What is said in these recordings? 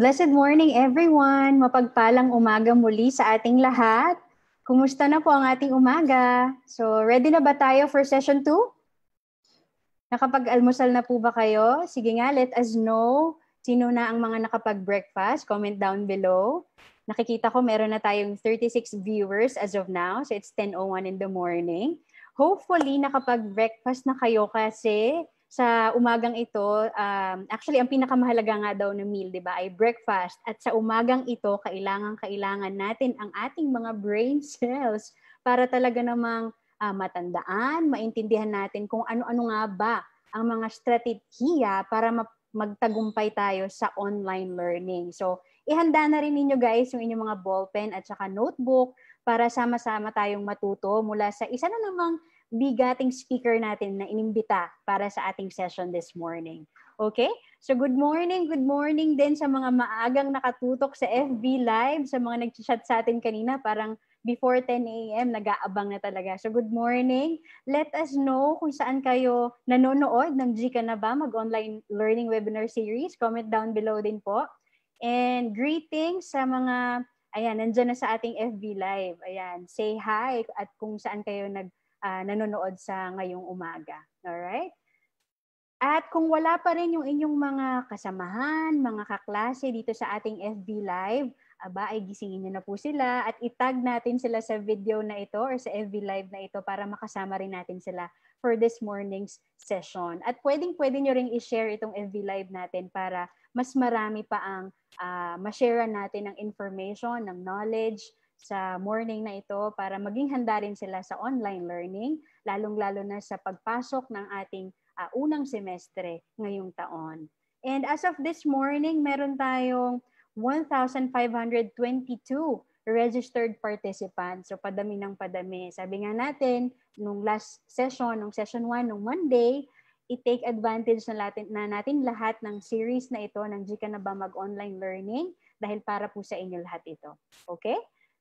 Blessed morning everyone! Mapagpalang umaga muli sa ating lahat. Kumusta na po ang ating umaga? So, ready na ba tayo for session 2? Nakapag-almusal na po ba kayo? Sige nga, let us know sino na ang mga nakapag-breakfast. Comment down below. Nakikita ko meron na tayong 36 viewers as of now. So, it's 10.01 in the morning. Hopefully, nakapag-breakfast na kayo kasi sa umagang ito, um, actually, ang pinakamahalaga nga daw na meal, di ba, ay breakfast. At sa umagang ito, kailangan-kailangan natin ang ating mga brain cells para talaga namang uh, matandaan, maintindihan natin kung ano-ano nga ba ang mga strategiya para magtagumpay tayo sa online learning. So, ihanda na rin ninyo guys yung inyong mga ballpen at saka notebook para sama-sama tayong matuto mula sa isa na namang bigating speaker natin na inimbita para sa ating session this morning. Okay? So good morning, good morning din sa mga maagang nakatutok sa FB Live, sa mga nag-chat sa atin kanina, parang before 10 a.m. nag-aabang na talaga. So good morning. Let us know kung saan kayo nanonood ng Gika na ba mag-online learning webinar series. Comment down below din po. And greetings sa mga, ayan, nandyan na sa ating FB Live. Ayan, say hi at kung saan kayo nag uh, nanonood sa ngayong umaga. Alright? At kung wala pa rin yung inyong mga kasamahan, mga kaklase dito sa ating FB Live, aba ay gisingin nyo na po sila at itag natin sila sa video na ito or sa FB Live na ito para makasama rin natin sila for this morning's session. At pwedeng pwede nyo rin i-share itong FB Live natin para mas marami pa ang uh, ma-share natin ng information, ng knowledge, sa morning na ito para maging handa rin sila sa online learning, lalong-lalo na sa pagpasok ng ating uh, unang semestre ngayong taon. And as of this morning, meron tayong 1,522 registered participants. So padami ng padami. Sabi nga natin, nung last session, nung session 1, nung Monday, i-take advantage na natin, na natin lahat ng series na ito ng Gika na ba mag-online learning dahil para po sa inyo lahat ito. Okay?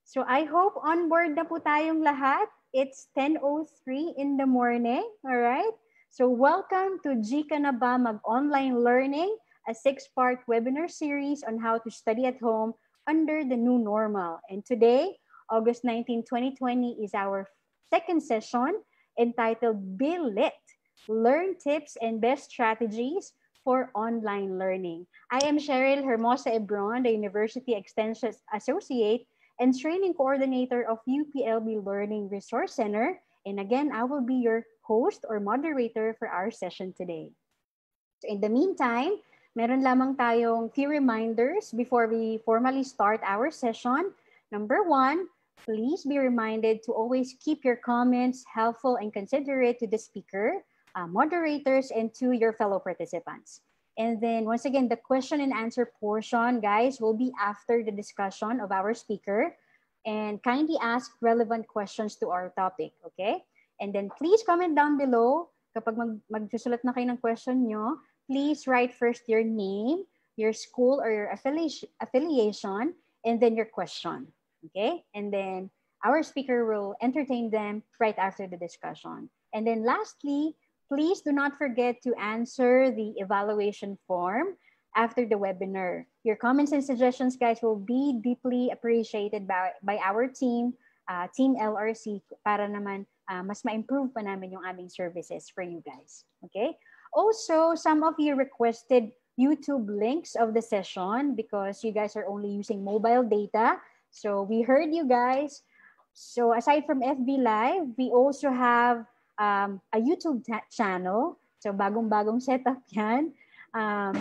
So I hope on board na po tayong lahat. It's 10.03 in the morning, all right? So welcome to Gika na ba Mag-Online Learning, a six-part webinar series on how to study at home under the new normal. And today, August 19, 2020 is our second session entitled Be Lit, Learn Tips and Best Strategies for Online Learning. I am Cheryl Hermosa Ebron, the University Extension Associate and Training Coordinator of UPLB Learning Resource Center. And again, I will be your host or moderator for our session today. So in the meantime, meron lamang tayong few reminders before we formally start our session. Number one, please be reminded to always keep your comments helpful and considerate to the speaker, uh, moderators, and to your fellow participants. And then once again, the question and answer portion, guys, will be after the discussion of our speaker. And kindly ask relevant questions to our topic, okay? And then please comment down below. Kapag mag magsusulat na kayo ng question nyo, please write first your name, your school or your affiliation, affiliation and then your question, okay? And then our speaker will entertain them right after the discussion. And then lastly, Please do not forget to answer the evaluation form after the webinar. Your comments and suggestions, guys, will be deeply appreciated by, by our team, uh, Team LRC, para naman uh, mas ma-improve pa namin yung aming services for you guys. Okay? Also, some of you requested YouTube links of the session because you guys are only using mobile data. So we heard you guys. So aside from FB Live, we also have um, a YouTube channel. So bagong-bagong setup yan. Um,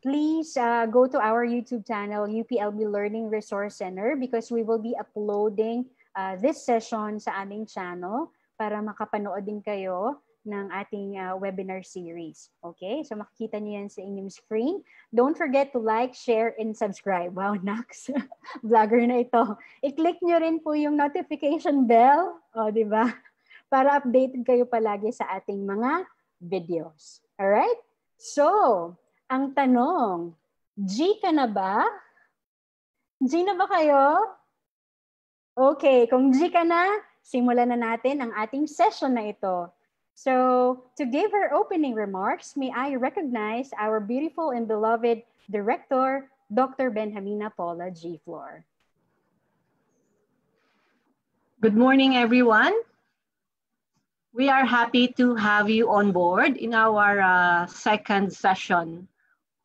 please uh, go to our YouTube channel, UPLB Learning Resource Center because we will be uploading uh, this session sa aming channel para makapanood din kayo ng ating uh, webinar series. Okay? So makikita niyo yan sa inyong screen. Don't forget to like, share, and subscribe. Wow, Nax. Vlogger na ito. I-click niyo rin po yung notification bell. O, oh, di ba? Para updated kayo palagi sa ating mga videos. Alright? So, ang tanong, G ka na ba? G na ba kayo? Okay, kung G ka na, simulan na natin ang ating session na ito. So, to give her opening remarks, may I recognize our beautiful and beloved Director Dr. Benjamina Paula G. Flor. Good morning, everyone. We are happy to have you on board in our uh, second session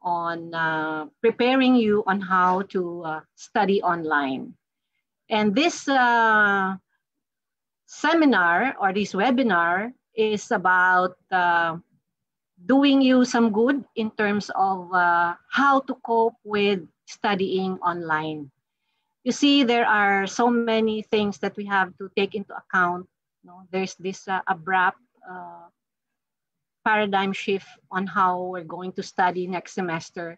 on uh, preparing you on how to uh, study online. And this uh, seminar or this webinar is about uh, doing you some good in terms of uh, how to cope with studying online. You see, there are so many things that we have to take into account. Know, there's this uh, abrupt uh, paradigm shift on how we're going to study next semester.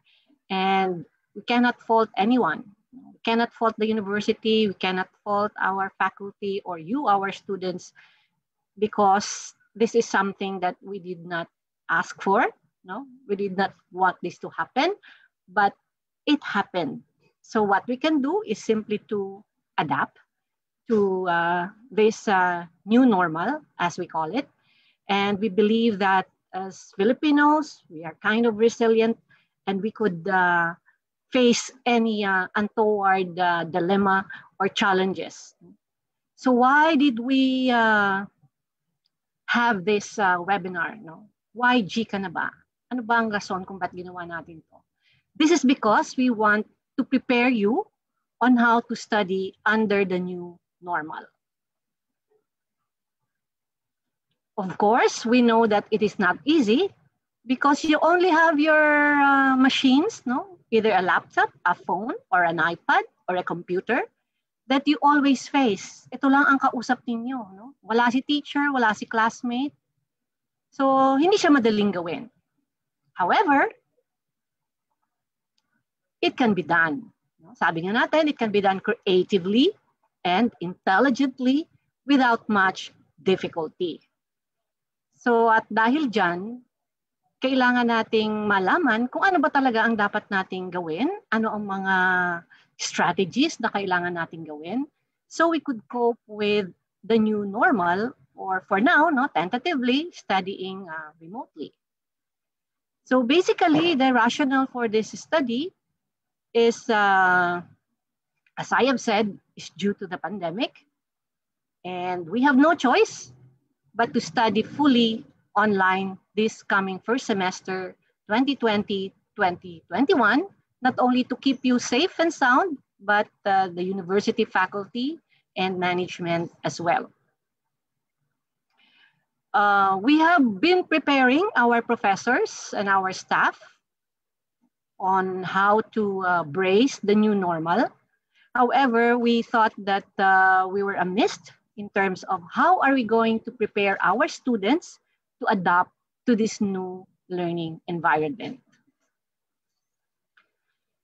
And we cannot fault anyone. We cannot fault the university. We cannot fault our faculty or you, our students, because this is something that we did not ask for. No, we did not want this to happen, but it happened. So what we can do is simply to adapt to uh, this uh, new normal, as we call it. And we believe that as Filipinos, we are kind of resilient and we could uh, face any uh, untoward uh, dilemma or challenges. So why did we uh, have this webinar? No? why G ka na ba? Ano ba ang rason kung ba't ginawa natin to? This is because we want to prepare you on how to study under the new normal. Of course, we know that it is not easy because you only have your uh, machines, no? either a laptop, a phone, or an iPad, or a computer that you always face. Ito lang ang kausap ninyo. No? Wala si teacher, wala si classmate, So, hindi siya madaling gawin. However, it can be done. Sabi nga natin, it can be done creatively and intelligently without much difficulty. So, at dahil dyan, kailangan nating malaman kung ano ba talaga ang dapat nating gawin, ano ang mga strategies na kailangan nating gawin so we could cope with the new normal or for now, no, tentatively studying uh, remotely. So basically, the rationale for this study is, uh, as I have said, is due to the pandemic. And we have no choice but to study fully online this coming first semester 2020-2021, not only to keep you safe and sound, but uh, the university faculty and management as well. Uh, we have been preparing our professors and our staff on how to uh, brace the new normal. However, we thought that uh, we were amiss in terms of how are we going to prepare our students to adapt to this new learning environment.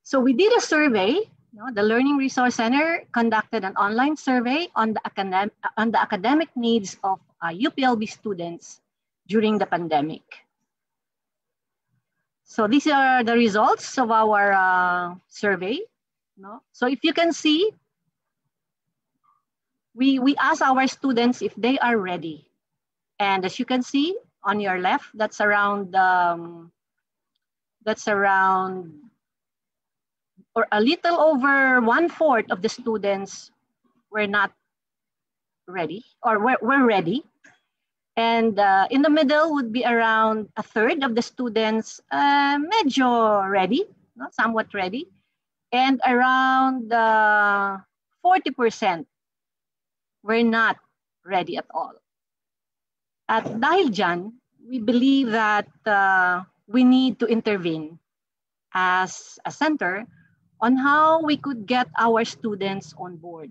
So we did a survey. You know, the Learning Resource Center conducted an online survey on the, academic, on the academic needs of uh, UPLB students during the pandemic. So these are the results of our uh, survey. No? So if you can see, we, we ask our students if they are ready. And as you can see on your left, that's around, um, that's around, or a little over one fourth of the students were not ready or were, were ready. And uh, in the middle would be around a third of the students uh, ready, no? somewhat ready. And around uh, 40% were not ready at all. At dahil dyan, we believe that uh, we need to intervene as a center on how we could get our students on board.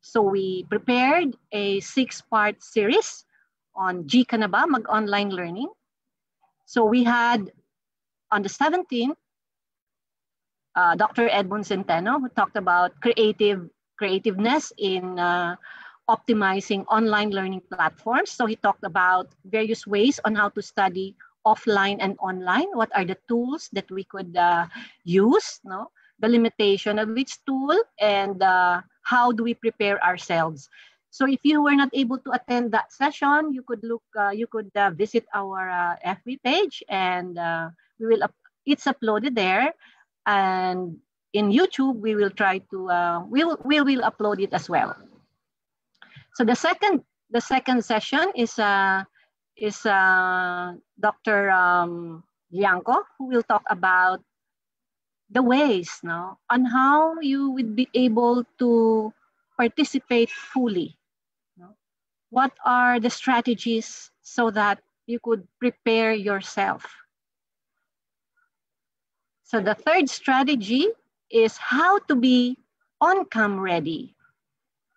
So we prepared a six-part series on G ka na ba, mag-online learning. So we had on the 17th, uh, Dr. Edmund Centeno, who talked about creative creativeness in uh, optimizing online learning platforms. So he talked about various ways on how to study offline and online. What are the tools that we could uh, use? No, the limitation of each tool, and uh, how do we prepare ourselves so if you were not able to attend that session, you could look, uh, you could uh, visit our FB page and we will, up, it's uploaded there. And in YouTube, we will try to, uh, we, will, we will upload it as well. So the second, the second session is, uh, is uh, Dr. Um, Lianco, who will talk about the ways no, on how you would be able to participate fully. No? What are the strategies so that you could prepare yourself? So the third strategy is how to be on-cam ready.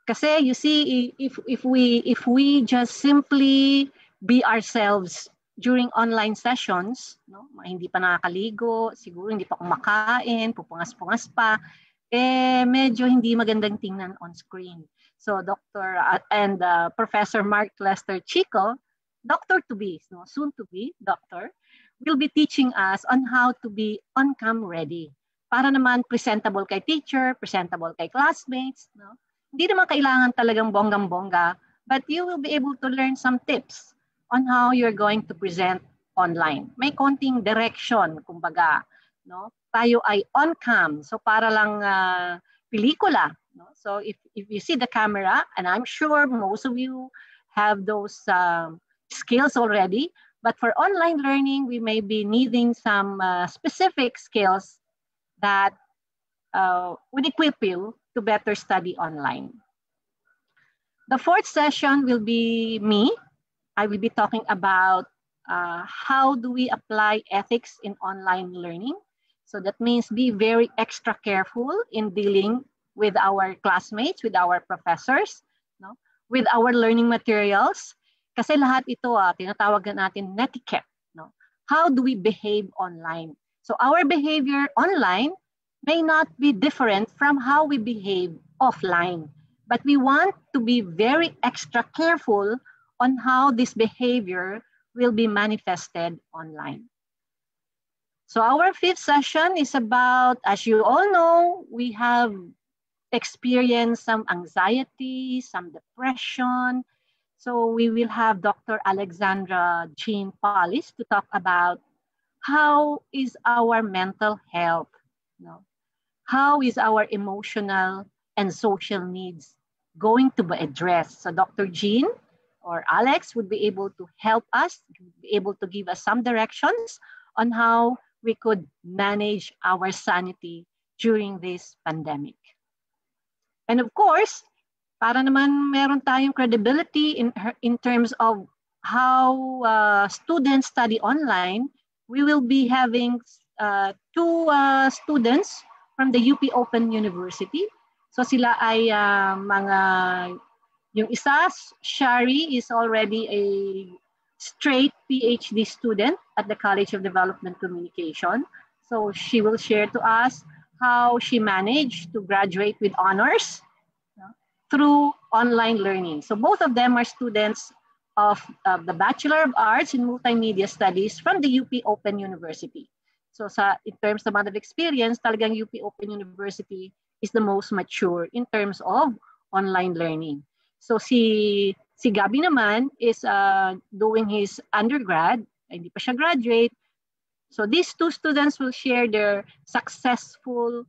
Kasi you see, if, if, we, if we just simply be ourselves during online sessions, no, hindi pa nakakaligo, siguro hindi pa kumakain, pupungas-pungas pa, eh medyo hindi magandang tingnan on screen. So Dr. Uh, and uh, Professor Mark Lester Chico, doctor to be, no, soon to be doctor, will be teaching us on how to be on-cam ready. Para naman presentable kay teacher, presentable kay classmates. No? Hindi naman kailangan talagang bonggang-bongga, but you will be able to learn some tips on how you're going to present online. May konting direction, kumbaga. No? Tayo ay on-cam, so para lang uh, pelikula. No? So if, if you see the camera, and I'm sure most of you have those uh, skills already, But for online learning, we may be needing some uh, specific skills that uh, would equip you to better study online. The fourth session will be me. I will be talking about uh, how do we apply ethics in online learning. So that means be very extra careful in dealing with our classmates, with our professors, no? with our learning materials, Kasi lahat ito, ah, tinatawag na natin netiquette. No? How do we behave online? So our behavior online may not be different from how we behave offline. But we want to be very extra careful on how this behavior will be manifested online. So our fifth session is about, as you all know, we have experienced some anxiety, some depression, so we will have Dr. Alexandra Jean Paulis to talk about how is our mental health, you know? how is our emotional and social needs going to be addressed. So Dr. Jean or Alex would be able to help us, be able to give us some directions on how we could manage our sanity during this pandemic. And of course, para naman meron tayong credibility in, in terms of how uh, students study online, we will be having uh, two uh, students from the UP Open University. So sila ay uh, mga, yung isa, Shari is already a straight PhD student at the College of Development Communication. So she will share to us how she managed to graduate with honors through online learning. So both of them are students of uh, the Bachelor of Arts in Multimedia Studies from the UP Open University. So sa, in terms naman of experience, talagang UP Open University is the most mature in terms of online learning. So si si Gabi naman is uh, doing his undergrad, hindi pa siya graduate. So these two students will share their successful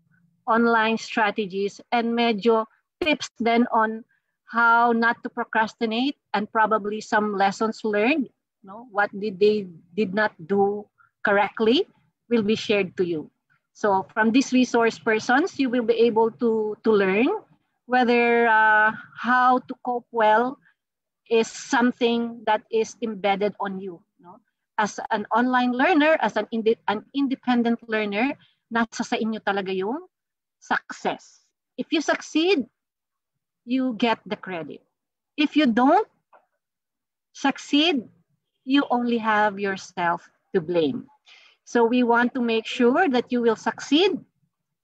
online strategies and medyo tips then on how not to procrastinate and probably some lessons learned no what did they did not do correctly will be shared to you. So from these resource persons you will be able to to learn whether uh, how to cope well is something that is embedded on you no as an online learner as an, inde- an independent learner nasa sa inyo talaga yung success. If you succeed you get the credit. If you don't succeed, you only have yourself to blame. So we want to make sure that you will succeed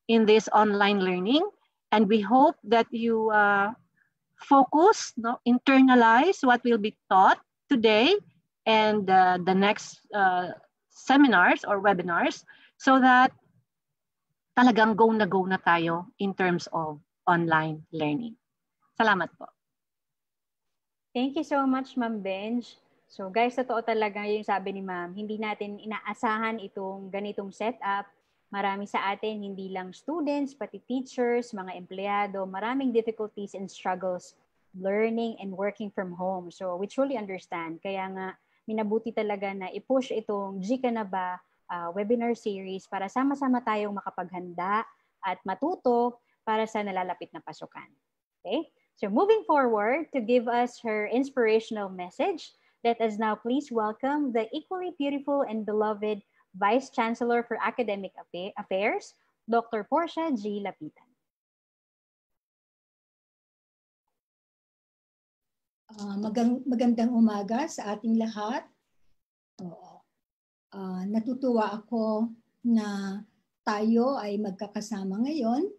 in this online learning. And we hope that you uh, focus, no, internalize what will be taught today and uh, the next uh, seminars or webinars so that talagang go na go na tayo in terms of online learning. Salamat po. Thank you so much, Ma'am Benj. So guys, totoo talaga yung sabi ni Ma'am, hindi natin inaasahan itong ganitong setup Marami sa atin, hindi lang students, pati teachers, mga empleyado, maraming difficulties and struggles learning and working from home. So we truly understand. Kaya nga, minabuti talaga na i-push itong Gika na ba uh, webinar series para sama-sama tayong makapaghanda at matuto para sa nalalapit na pasukan. Okay? So moving forward to give us her inspirational message, let us now please welcome the equally beautiful and beloved Vice Chancellor for Academic Affairs, Dr. Portia G. Lapitan. Uh, magang, magandang umaga sa ating lahat. Oo. Uh, natutuwa ako na tayo ay magkakasama ngayon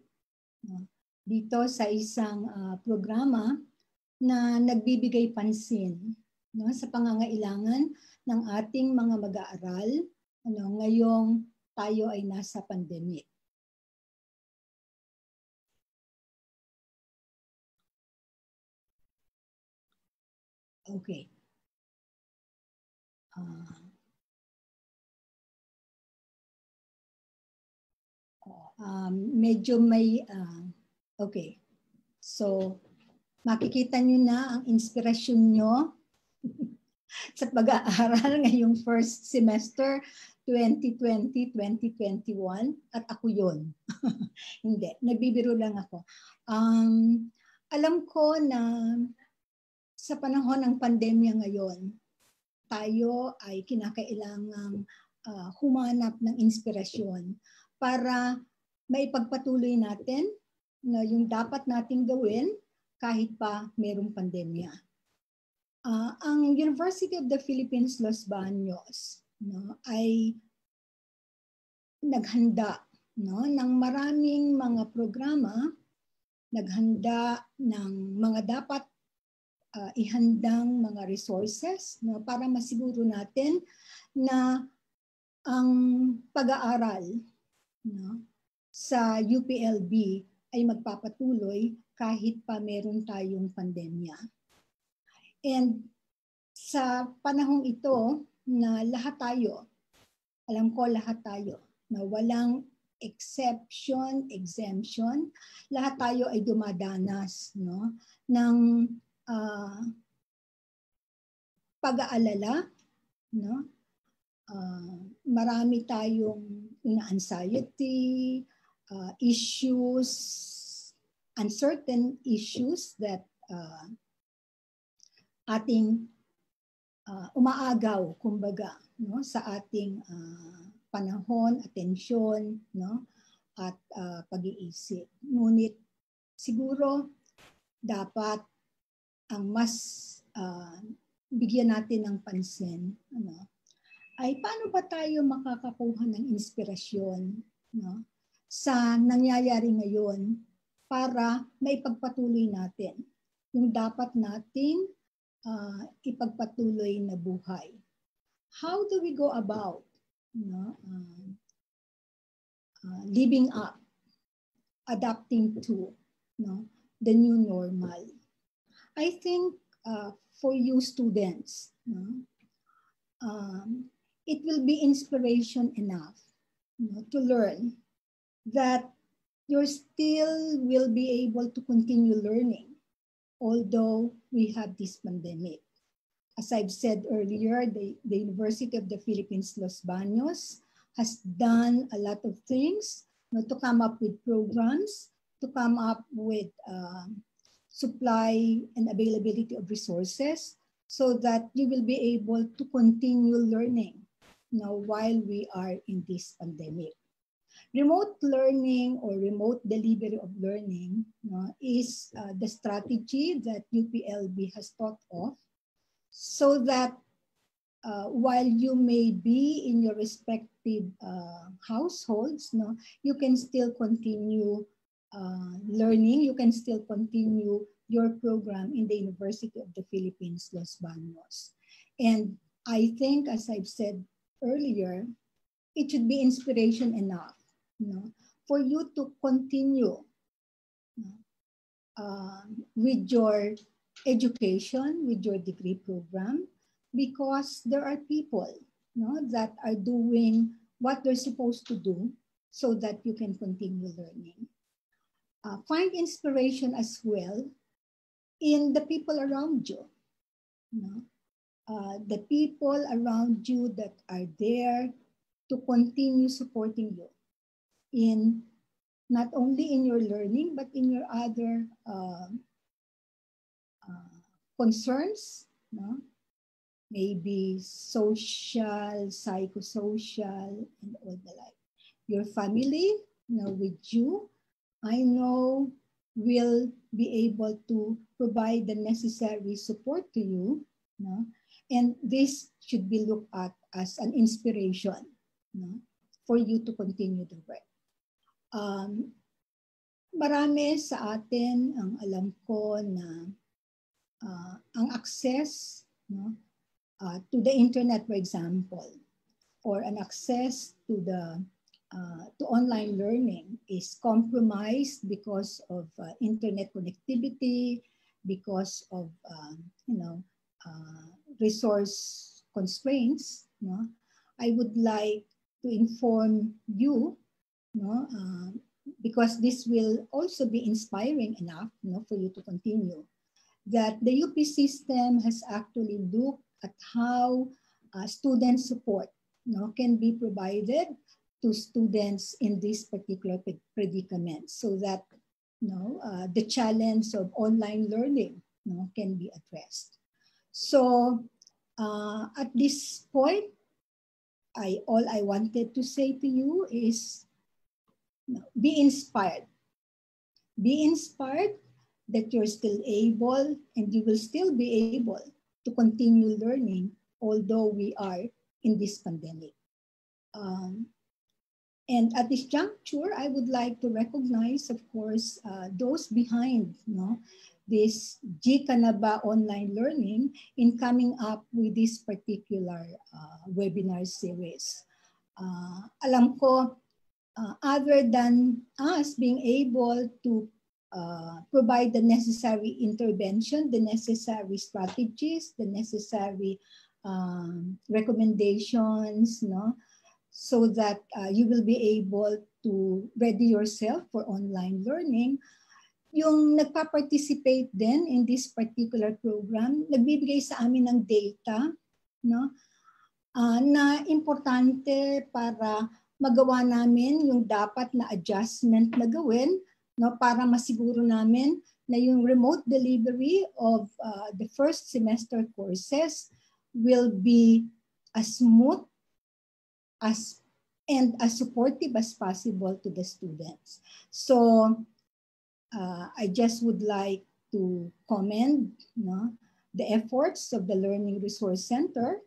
uh, dito sa isang uh, programa na nagbibigay pansin no, sa pangangailangan ng ating mga mag-aaral ano, ngayong tayo ay nasa pandemic. Okay. Uh, um, medyo may, uh, okay. So, makikita nyo na ang inspirasyon nyo sa pag-aaral ngayong first semester 2020-2021 at ako yon. Hindi, nagbibiro lang ako. Um, alam ko na sa panahon ng pandemya ngayon, tayo ay kinakailangang uh, humanap ng inspirasyon para maipagpatuloy natin na yung dapat nating gawin kahit pa mayroong pandemya. Uh, ang University of the Philippines Los Baños no, ay naghanda no, ng maraming mga programa, naghanda ng mga dapat uh, ihandang mga resources no, para masiguro natin na ang pag-aaral no, sa UPLB ay magpapatuloy kahit pa meron tayong pandemya. And sa panahong ito, na lahat tayo, alam ko lahat tayo, na walang exception, exemption, lahat tayo ay dumadanas no, ng uh, pag-aalala, no? Uh, marami tayong anxiety, uh, issues, uncertain issues that uh, ating uh, umaagaw kumbaga no sa ating uh, panahon, atensyon, no at uh, pag-iisip. Ngunit siguro dapat ang mas uh, bigyan natin ng pansin ano ay paano ba tayo makakakuha ng inspirasyon no sa nangyayari ngayon para maipagpatuloy natin yung dapat nating uh, ipagpatuloy na buhay. How do we go about know, uh, uh, living up, adapting to know, the new normal? I think uh, for you students, know, um, it will be inspiration enough know, to learn that you still will be able to continue learning although we have this pandemic. As I've said earlier, the, the University of the Philippines Los Baños has done a lot of things you know, to come up with programs, to come up with uh, supply and availability of resources so that you will be able to continue learning you know, while we are in this pandemic. Remote learning or remote delivery of learning no, is uh, the strategy that UPLB has thought of so that uh, while you may be in your respective uh, households, no, you can still continue uh, learning, you can still continue your program in the University of the Philippines, Los Baños. And I think, as I've said earlier, it should be inspiration enough for you to continue uh, with your education, with your degree program, because there are people no, that are doing what they're supposed to do so that you can continue learning. Uh, find inspiration as well in the people around you. you know? uh, the people around you that are there to continue supporting you in not only in your learning, but in your other uh, uh, concerns, no? maybe social, psychosocial, and all the like. Your family, you with you, I know will be able to provide the necessary support to you. No? And this should be looked at as an inspiration no? for you to continue the work. Um, marami sa atin ang alam ko na uh, ang access no, uh, to the internet, for example, or an access to the uh, to online learning is compromised because of uh, internet connectivity, because of uh, you know uh, resource constraints. No? I would like to inform you, no, uh, because this will also be inspiring enough no, for you to continue, that the UP system has actually looked at how uh, student support no, can be provided to students in this particular predicament so that you know, uh, the challenge of online learning you know, can be addressed. So uh, at this point, I all I wanted to say to you is you know, be inspired. Be inspired that you're still able and you will still be able to continue learning although we are in this pandemic. Um, and at this juncture, I would like to recognize, of course, uh, those behind you this GCanaba online learning in coming up with this particular uh, webinar series. Uh, alam ko, uh, other than us being able to uh, provide the necessary intervention, the necessary strategies, the necessary um, recommendations, no? so that uh, you will be able to ready yourself for online learning. Yung nagpa-participate din in this particular program, nagbibigay sa amin ng data no? Uh, na importante para magawa namin yung dapat na adjustment na gawin no para masiguro namin na yung remote delivery of uh, the first semester courses will be as smooth as and as supportive as possible to the students. So uh, I just would like to commend know, the efforts of the Learning Resource Center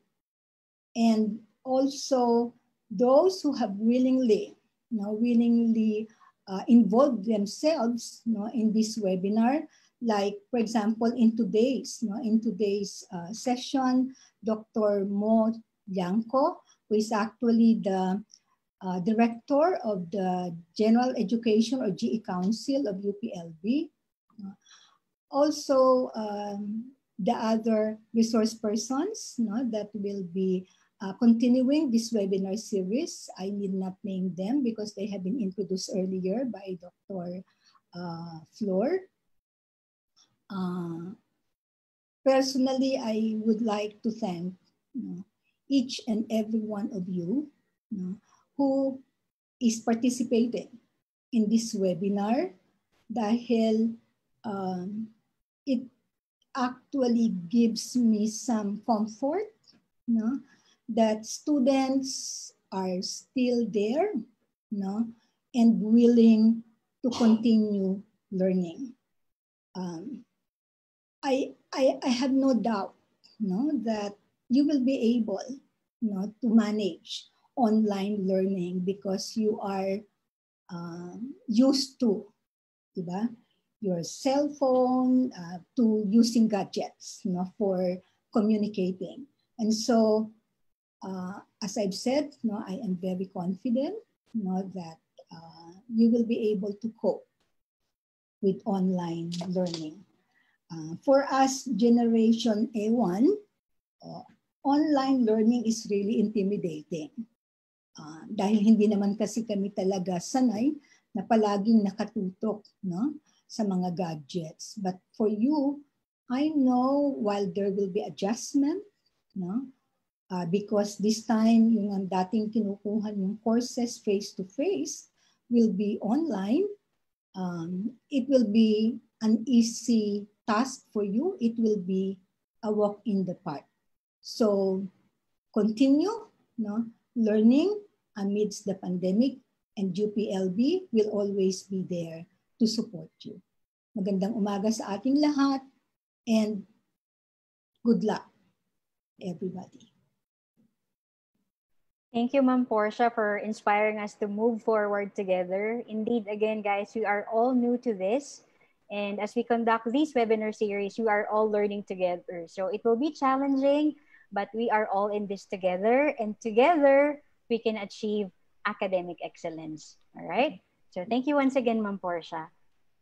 and also those who have willingly, you know, willingly uh, involved themselves you know, in this webinar. Like, for example, in today's, you know, in today's uh, session, Dr. Mo Bianco who is actually the uh, director of the General Education or GE Council of UPLB. Also, um, the other resource persons no, that will be uh, continuing this webinar series. I need not name them because they have been introduced earlier by Dr. Uh, Floor. Uh, personally, I would like to thank you know, each and every one of you no, who is participating in this webinar dahil um, it actually gives me some comfort no, that students are still there no, and willing to continue learning. Um, I, I, I have no doubt no, that you will be able know, to manage online learning because you are uh, used to diba? your cell phone uh, to using gadgets know, for communicating. And so, uh, as I've said, know, I am very confident know, that uh, you will be able to cope with online learning. Uh, for us, Generation A1, uh, online learning is really intimidating. Uh, dahil hindi naman kasi kami talaga sanay na palaging nakatutok no, sa mga gadgets. But for you, I know while there will be adjustment, no, uh, because this time yung dating kinukuha yung courses face-to-face will be online, um, it will be an easy task for you. It will be a walk in the park. So continue no, learning amidst the pandemic and UPLB will always be there to support you. Magandang umaga sa ating lahat and good luck everybody. Thank you, Ma'am Portia, for inspiring us to move forward together. Indeed, again, guys, we are all new to this. And as we conduct this webinar series, we are all learning together. So it will be challenging, but we are all in this together. And together, we can achieve academic excellence. All right? So thank you once again, Ma'am Portia.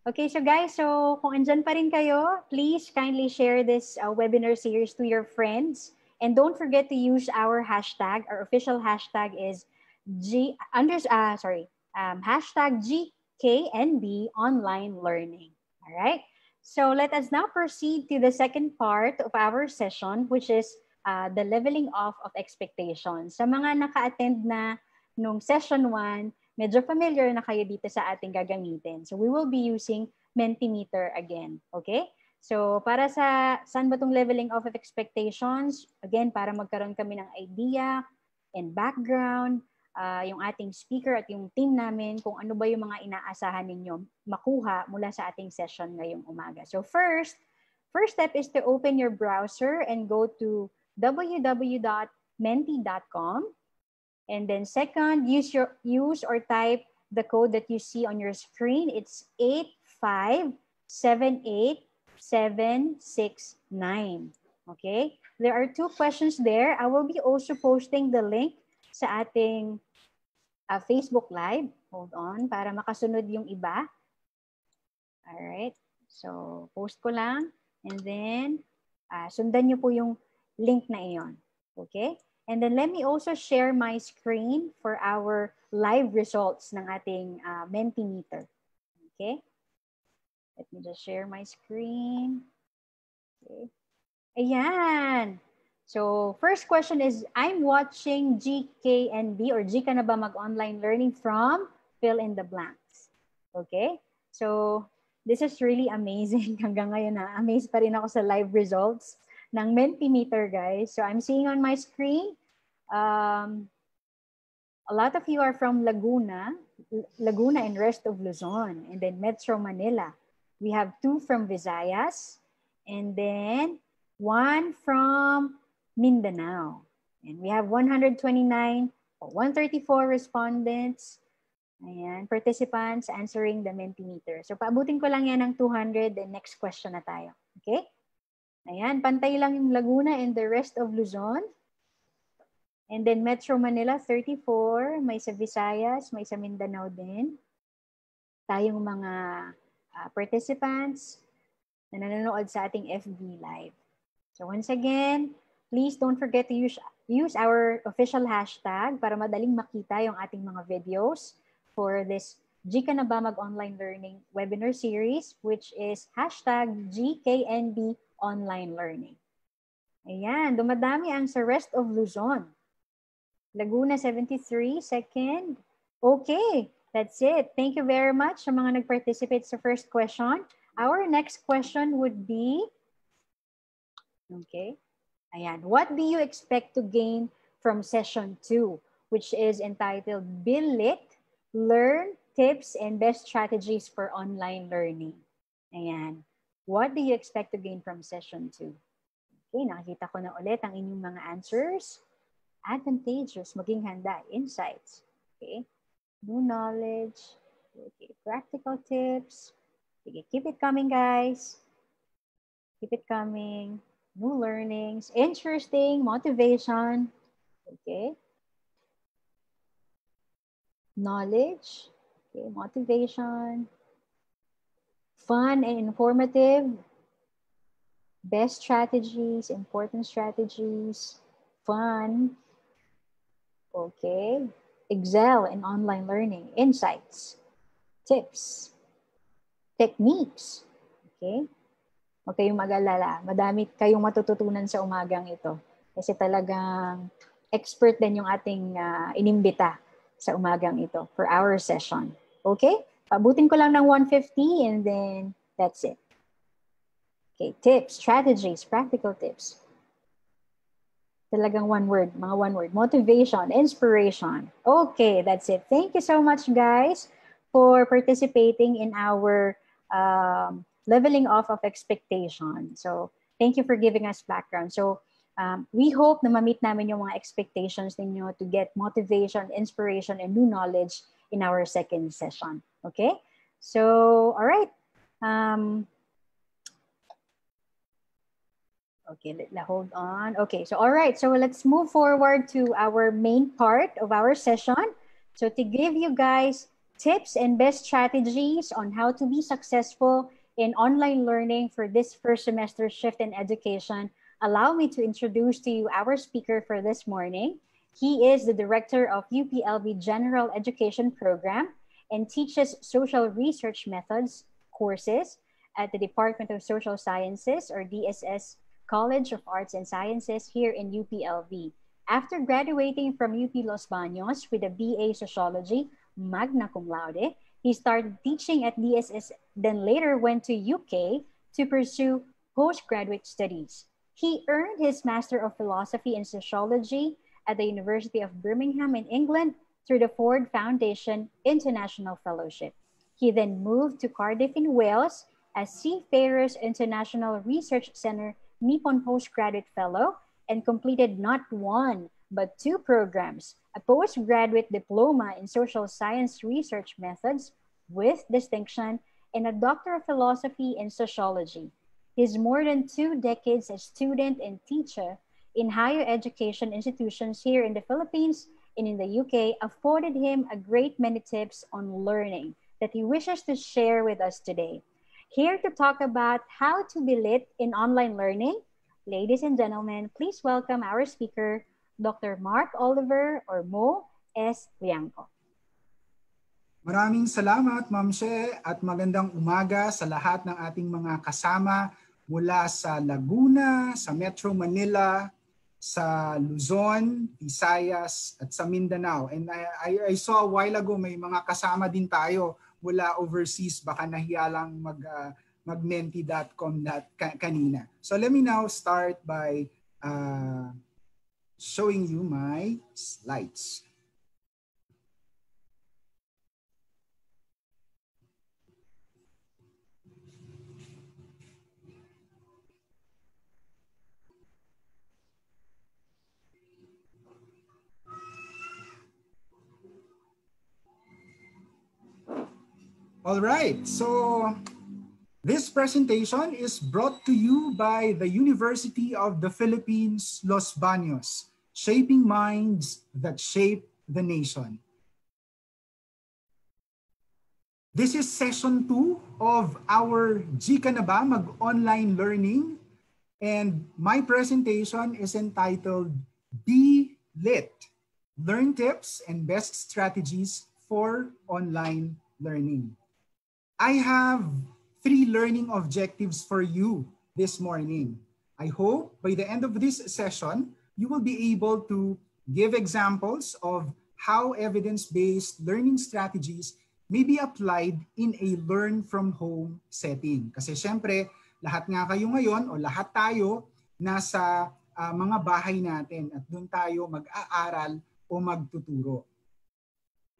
Okay, so guys, so kung andyan pa rin kayo, please kindly share this uh, webinar series to your friends. And don't forget to use our hashtag. Our official hashtag is G under uh, sorry um, hashtag GKNB online learning. All right. So let us now proceed to the second part of our session, which is uh, the leveling off of expectations. Sa mga naka-attend na nung session 1, medyo familiar na kayo dito sa ating gagamitin. So we will be using Mentimeter again. Okay? So para sa saan ba itong leveling off of expectations? Again, para magkaroon kami ng idea and background uh, yung ating speaker at yung team namin kung ano ba yung mga inaasahan ninyo makuha mula sa ating session ngayong umaga. So first, first step is to open your browser and go to www.menti.com. And then second, use your use or type the code that you see on your screen. It's 8578769. Okay? There are two questions there. I will be also posting the link sa ating uh, Facebook Live. Hold on, para makasunod yung iba. Alright. So, post ko lang. And then, uh, sundan nyo po yung link na iyon. Okay? And then let me also share my screen for our live results ng ating uh, Mentimeter. Okay? Let me just share my screen. Okay. Ayan. So first question is, I'm watching GKNB or G na ba mag-online learning from fill in the blanks. Okay? So this is really amazing. Hanggang ngayon na, amazed pa rin ako sa live results ng Mentimeter, guys. So I'm seeing on my screen, um, a lot of you are from Laguna, Laguna and rest of Luzon, and then Metro Manila. We have two from Visayas, and then one from Mindanao. And we have 129 or 134 respondents, ayan, participants answering the Mentimeter. So paabutin ko lang yan ng 200, then next question na tayo. Okay? Ayan, pantay lang yung Laguna and the rest of Luzon. And then Metro Manila, 34. May sa Visayas, may sa Mindanao din. Tayong mga uh, participants na nanonood sa ating FB Live. So once again, Please don't forget to use, use our official hashtag para madaling makita yung ating mga videos for this Gika na ba mag-online learning webinar series, which is hashtag GKNB online learning. Ayan, dumadami ang sa rest of Luzon. Laguna 73, second. Okay, that's it. Thank you very much sa mga nag-participate sa first question. Our next question would be, okay, Ayan. What do you expect to gain from session 2, which is entitled Bill Learn Tips and Best Strategies for Online Learning. Ayan. What do you expect to gain from session 2? Okay, nakikita ko na ulit ang inyong mga answers. Advantageous, maging handa, insights. Okay, new knowledge. Okay, practical tips. Okay, keep it coming, guys. Keep it coming new learnings, interesting, motivation, okay? Knowledge, okay, motivation, fun and informative, best strategies, important strategies, fun, okay, excel in online learning, insights, tips, techniques. Okay? Huwag kayong mag-alala. Madami kayong matututunan sa umagang ito. Kasi talagang expert din yung ating uh, inimbita sa umagang ito for our session. Okay? Pabutin ko lang ng 150 and then that's it. Okay, tips, strategies, practical tips. Talagang one word, mga one word. Motivation, inspiration. Okay, that's it. Thank you so much, guys, for participating in our um, leveling off of expectation. So thank you for giving us background. So um, we hope na ma-meet namin yung mga expectations ninyo to get motivation, inspiration, and new knowledge in our second session. Okay? So, all right. Um, okay, let, let, hold on. Okay, so all right. So let's move forward to our main part of our session. So to give you guys tips and best strategies on how to be successful in online learning for this first semester shift in education, allow me to introduce to you our speaker for this morning. He is the director of UPLB General Education Program and teaches social research methods courses at the Department of Social Sciences or DSS College of Arts and Sciences here in UPLB. After graduating from UP Los Baños with a BA Sociology, magna cum laude, he started teaching at DSS, then later went to UK to pursue postgraduate studies. He earned his Master of Philosophy in Sociology at the University of Birmingham in England through the Ford Foundation International Fellowship. He then moved to Cardiff in Wales as Seafarers International Research Center Nippon Postgraduate Fellow and completed not one, but two programs a postgraduate diploma in social science research methods with distinction, and a Doctor of Philosophy in Sociology. His more than two decades as student and teacher in higher education institutions here in the Philippines and in the UK afforded him a great many tips on learning that he wishes to share with us today. Here to talk about how to be lit in online learning, ladies and gentlemen, please welcome our speaker, Dr. Mark Oliver or Mo S. Liangco. Maraming salamat, Ma'am She, at magandang umaga sa lahat ng ating mga kasama mula sa Laguna, sa Metro Manila, sa Luzon, Visayas, at sa Mindanao. And I, I, I saw a while ago may mga kasama din tayo mula overseas, baka nahiya lang mag, uh, magmenti.com kanina. So let me now start by uh, showing you my slides. All right, so this presentation is brought to you by the University of the Philippines, Los Baños, shaping minds that shape the nation. This is session two of our Gika mag-online learning and my presentation is entitled Be Lit, Learn Tips and Best Strategies for Online Learning. I have three learning objectives for you this morning. I hope by the end of this session, you will be able to give examples of how evidence-based learning strategies may be applied in a learn from home setting. Kasi syempre, lahat nga kayo ngayon o lahat tayo nasa uh, mga bahay natin at doon tayo mag-aaral o magtuturo.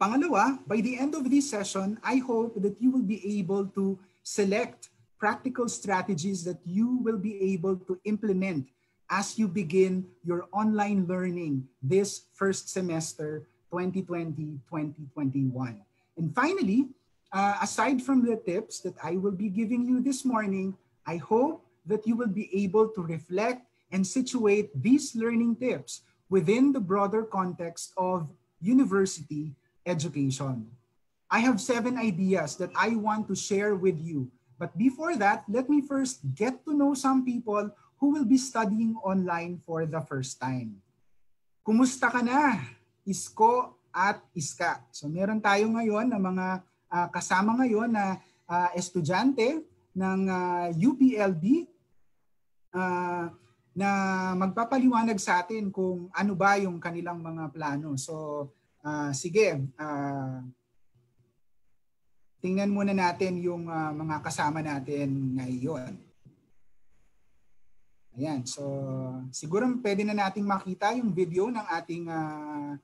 Pangalawa, by the end of this session, I hope that you will be able to select practical strategies that you will be able to implement as you begin your online learning this first semester 2020-2021. And finally, uh, aside from the tips that I will be giving you this morning, I hope that you will be able to reflect and situate these learning tips within the broader context of university education. I have seven ideas that I want to share with you. But before that, let me first get to know some people who will be studying online for the first time. Kumusta ka na? Isko at ISKA. So meron tayo ngayon na mga uh, kasama ngayon na uh, estudyante ng uh, UPLB uh, na magpapaliwanag sa atin kung ano ba yung kanilang mga plano. So uh, sige, uh, tingnan muna natin yung uh, mga kasama natin ngayon. Ayan, so siguro pwede na nating makita yung video ng ating uh,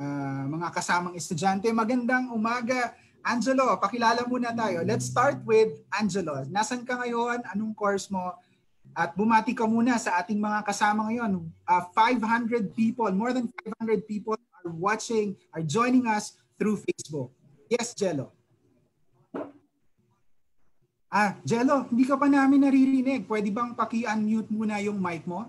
uh, mga kasamang estudyante. Magandang umaga, Angelo. Pakilala muna tayo. Let's start with Angelo. Nasaan ka ngayon? Anong course mo? At bumati ka muna sa ating mga kasama ngayon. Uh, 500 people, more than 500 people are watching, are joining us through Facebook. Yes, Jello. Ah, Jello, hindi ka pa namin naririnig. Pwede bang paki-unmute muna yung mic mo?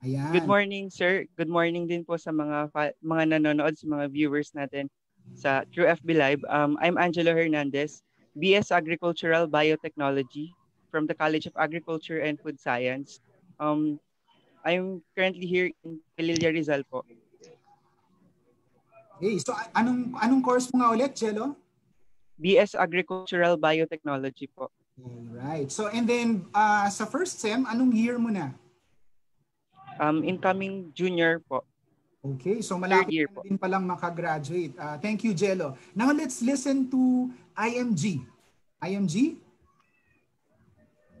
Ayan. Good morning, sir. Good morning din po sa mga mga nanonood, sa mga viewers natin sa True FB Live. Um, I'm Angelo Hernandez. BS Agricultural Biotechnology from the College of Agriculture and Food Science. Um, I'm currently here in Pililla Rizal po. Hey, so anong anong course mo nga ulit, Jello? BS Agricultural Biotechnology po. Right. So and then uh, sa first sem, anong year mo na? Um, incoming junior po. Okay, so malapit year po. din palang makagraduate. Uh, thank you, Jello. Now let's listen to IMG. IMG?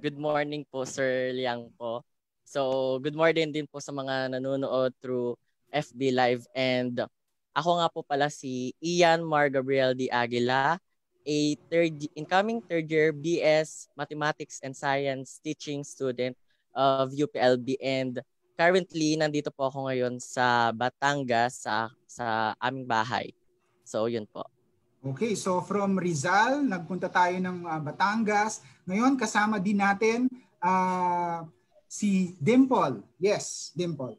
Good morning po, Sir Liang po. So, good morning din po sa mga nanonood through FB Live. And ako nga po pala si Ian Mar Gabriel D. Aguila, a third incoming third year BS Mathematics and Science teaching student of UPLB and currently, nandito po ako ngayon sa Batangas sa, sa aming bahay. So, yun po. Okay, so from Rizal, nagpunta tayo ng uh, Batangas. Ngayon, kasama din natin uh, si Dimple. Yes, Dimple.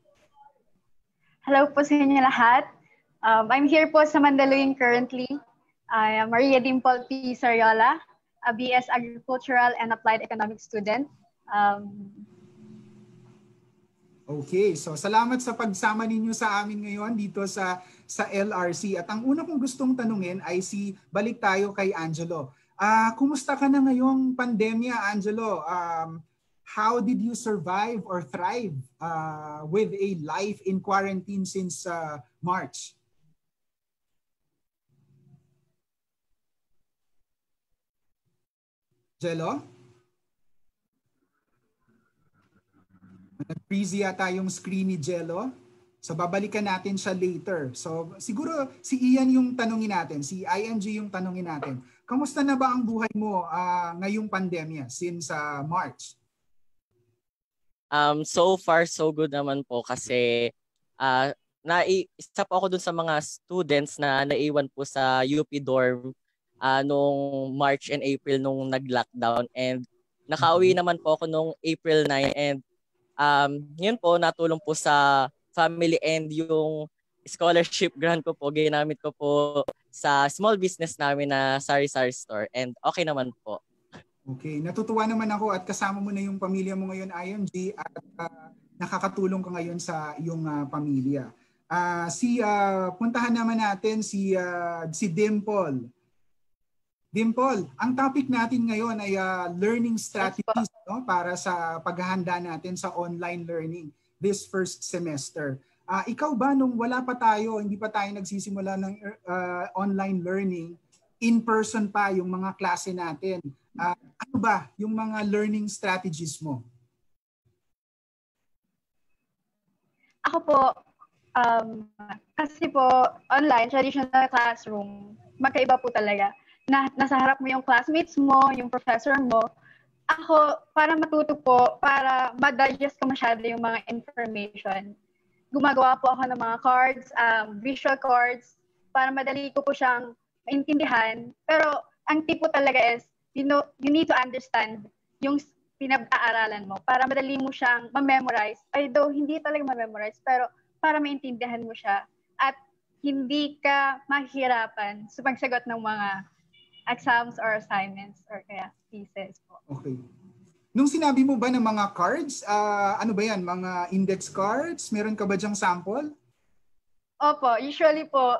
Hello po sa inyo lahat. Um, I'm here po sa Mandaluyong currently. I am Maria Dimple P. Sariola, a BS Agricultural and Applied Economics student. Um, Okay, so salamat sa pagsama ninyo sa amin ngayon dito sa sa LRC. At ang una kong gustong tanungin ay si balik tayo kay Angelo. Ah, uh, kumusta ka na ngayong pandemya, Angelo? Um, how did you survive or thrive uh, with a life in quarantine since uh, March? Jello? Nag-freeze yata yung screen ni Jello. So babalikan natin siya later. So siguro si Ian yung tanungin natin, si IMG yung tanungin natin. Kamusta na ba ang buhay mo uh, ngayong pandemya since uh, March? Um, so far so good naman po kasi uh, na isa po ako dun sa mga students na naiwan po sa UP dorm uh, nung March and April nung nag-lockdown and nakauwi mm-hmm. naman po ako nung April 9 and um, yun po, natulong po sa family and yung scholarship grant ko po, ginamit ko po sa small business namin na Sari Sari Store and okay naman po. Okay, natutuwa naman ako at kasama mo na yung pamilya mo ngayon, IMG, at uh, nakakatulong ka ngayon sa iyong uh, pamilya. Uh, si uh, puntahan naman natin si uh, si Dimple. Dimple, ang topic natin ngayon ay uh, learning strategies no, para sa paghahanda natin sa online learning this first semester. Uh, ikaw ba nung wala pa tayo, hindi pa tayo nagsisimula ng uh, online learning, in person pa yung mga klase natin, uh, ano ba yung mga learning strategies mo? Ako po, um, kasi po online, traditional classroom, magkaiba po talaga na nasa harap mo yung classmates mo, yung professor mo. Ako, para matuto po, para ma-digest ko masyado yung mga information, gumagawa po ako ng mga cards, um, visual cards, para madali ko po siyang maintindihan. Pero ang tip po talaga is, you, know, you need to understand yung pinag-aaralan mo para madali mo siyang ma-memorize. Ay, though hindi talaga ma-memorize, pero para maintindihan mo siya at hindi ka mahirapan sa pagsagot ng mga exams or assignments or kaya thesis po. Okay. Nung sinabi mo ba ng mga cards, uh, ano ba yan? Mga index cards? Meron ka ba dyang sample? Opo, usually po,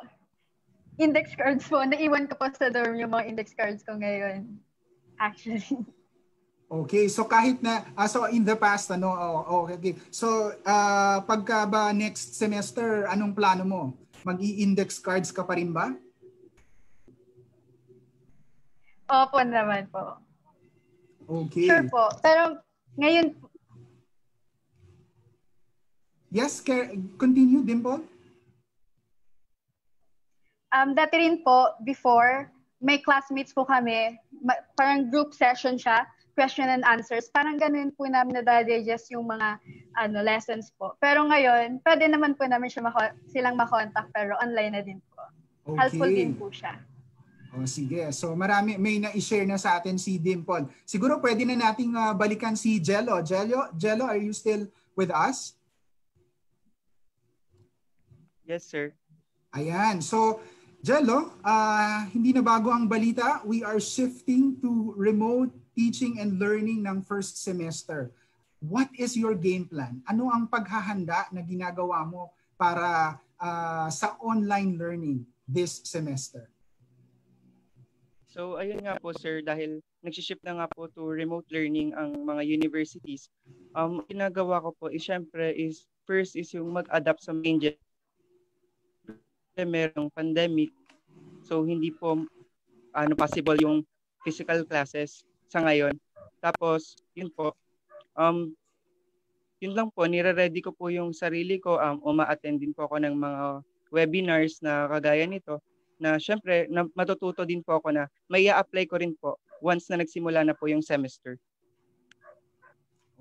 index cards po. Naiwan ko po sa dorm yung mga index cards ko ngayon. Actually. Okay, so kahit na uh, so in the past ano oh, okay. So uh, pagka ba next semester anong plano mo? Mag-i-index cards ka pa rin ba? Opo naman po. Okay. Sure po. Pero ngayon Yes, continue Dimple. Um, dati rin po, before, may classmates po kami, parang group session siya question and answers. Parang ganun po namin na-digest yung mga ano lessons po. Pero ngayon, pwede naman po namin siya mako- silang makontak pero online na din po. Okay. Helpful din po siya. O sige. So marami may na-share na sa atin si Dimple. Siguro pwede na nating uh, balikan si Jello. Jello, Jello, are you still with us? Yes, sir. Ayan. So Jello, uh, hindi na bago ang balita. We are shifting to remote teaching and learning ng first semester. What is your game plan? Ano ang paghahanda na ginagawa mo para uh, sa online learning this semester? So ayun nga po sir, dahil nagsiship na nga po to remote learning ang mga universities, um, ginagawa ko po is syempre is first is yung mag-adapt sa changes. Merong pandemic, so hindi po ano possible yung physical classes sa ngayon. Tapos, yun po, um, yun lang po, nire-ready ko po yung sarili ko, um, uma-attend din po ako ng mga webinars na kagaya nito, na syempre, na, matututo din po ako na may apply ko rin po once na nagsimula na po yung semester.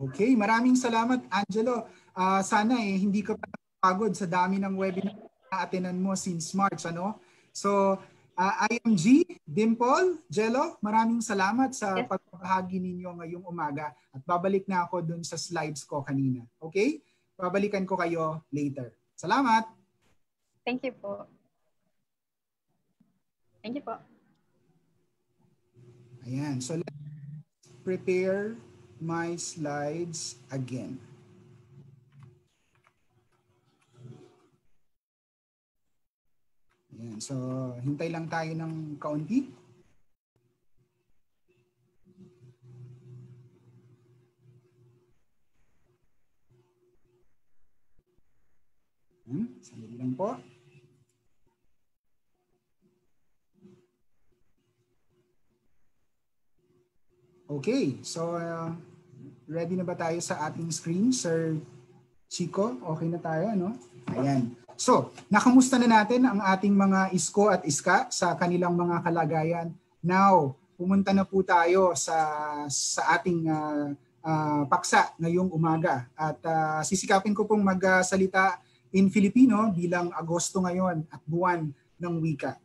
Okay, maraming salamat Angelo. Uh, sana eh hindi ka pa pagod sa dami ng webinar na attenan mo since March ano. So Uh, IMG, Dimple, Jello, maraming salamat sa yes. pagbahagi ninyo ngayong umaga at babalik na ako dun sa slides ko kanina. Okay? Babalikan ko kayo later. Salamat! Thank you po. Thank you po. Ayan. So let's prepare my slides again. Ayan. So, hintay lang tayo ng kaunti. Hmm, sandali lang po. Okay, so uh, ready na ba tayo sa ating screen, Sir Chico? Okay na tayo, ano? Ayan. So, nakamusta na natin ang ating mga isko at iska sa kanilang mga kalagayan. Now, pumunta na po tayo sa sa ating uh, uh, paksa ngayong umaga at uh, sisikapin ko pong magsalita in Filipino bilang Agosto ngayon at buwan ng wika.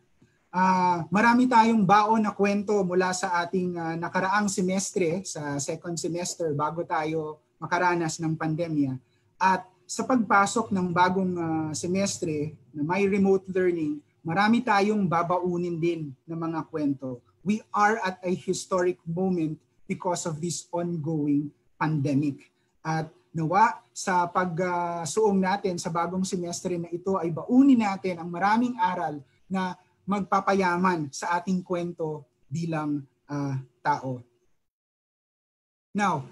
Uh, marami tayong baon na kwento mula sa ating uh, nakaraang semestre sa second semester bago tayo makaranas ng pandemya at sa pagpasok ng bagong uh, semestre na may remote learning, marami tayong babaunin din ng mga kwento. We are at a historic moment because of this ongoing pandemic. At nawa sa pagsuong uh, natin sa bagong semestre na ito ay baunin natin ang maraming aral na magpapayaman sa ating kwento bilang uh, tao. Now,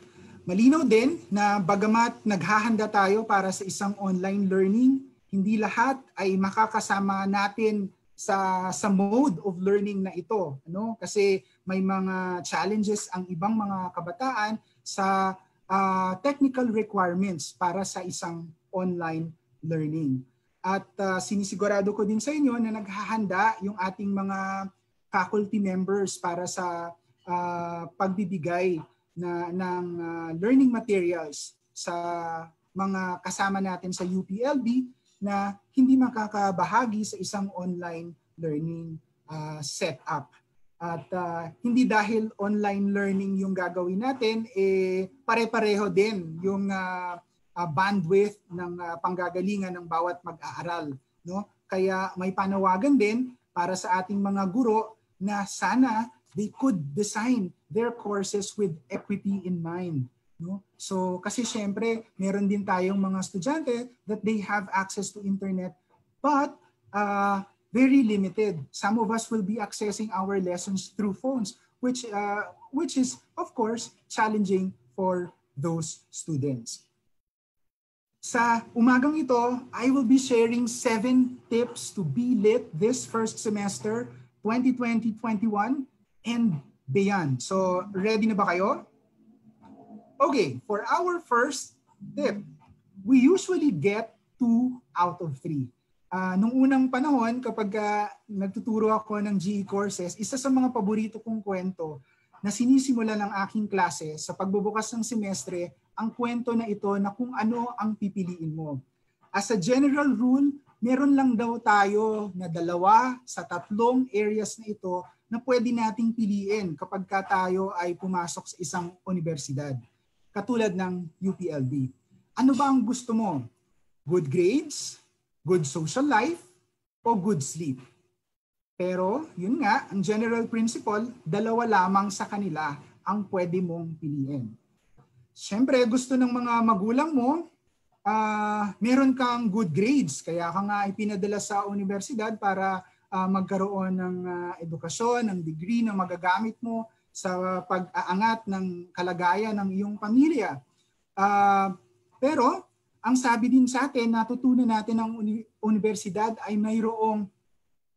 Malinaw din na bagamat naghahanda tayo para sa isang online learning, hindi lahat ay makakasama natin sa sa mode of learning na ito, ano? Kasi may mga challenges ang ibang mga kabataan sa uh, technical requirements para sa isang online learning. At uh, sinisigurado ko din sa inyo na naghahanda yung ating mga faculty members para sa uh, pagbibigay na ng uh, learning materials sa mga kasama natin sa UPLB na hindi makakabahagi sa isang online learning uh, setup. At uh, hindi dahil online learning yung gagawin natin, eh, pare-pareho din yung uh, uh, bandwidth ng uh, panggagalingan ng bawat mag-aaral. No? Kaya may panawagan din para sa ating mga guro na sana they could design their courses with equity in mind. No? So kasi syempre meron din tayong mga estudyante that they have access to internet but uh, very limited. Some of us will be accessing our lessons through phones, which, uh, which is, of course, challenging for those students. Sa umagang ito, I will be sharing seven tips to be lit this first semester, 2020-21 and beyond. So, ready na ba kayo? Okay, for our first tip, we usually get two out of three. Uh, nung unang panahon, kapag uh, nagtuturo ako ng GE courses, isa sa mga paborito kong kwento na sinisimula ng aking klase sa pagbubukas ng semestre ang kwento na ito na kung ano ang pipiliin mo. As a general rule, meron lang daw tayo na dalawa sa tatlong areas na ito na pwede nating piliin kapag ka tayo ay pumasok sa isang universidad. Katulad ng UPLB. Ano ba ang gusto mo? Good grades, good social life, o good sleep? Pero yun nga, ang general principle, dalawa lamang sa kanila ang pwede mong piliin. Siyempre, gusto ng mga magulang mo, uh, meron kang good grades. Kaya ka nga ipinadala sa universidad para uh, magkaroon ng uh, edukasyon, ng degree na magagamit mo sa pag-aangat ng kalagayan ng iyong pamilya. Uh, pero, ang sabi din sa atin, natutunan natin ng uni- universidad ay mayroong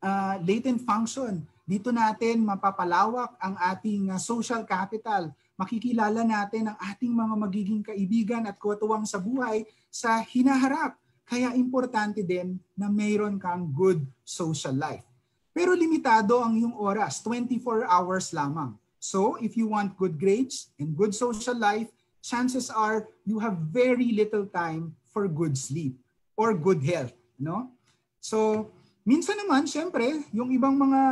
uh, latent function. Dito natin mapapalawak ang ating uh, social capital makikilala natin ang ating mga magiging kaibigan at katuwang sa buhay sa hinaharap. Kaya importante din na mayroon kang good social life. Pero limitado ang iyong oras, 24 hours lamang. So if you want good grades and good social life, chances are you have very little time for good sleep or good health. No? So minsan naman, syempre, yung ibang mga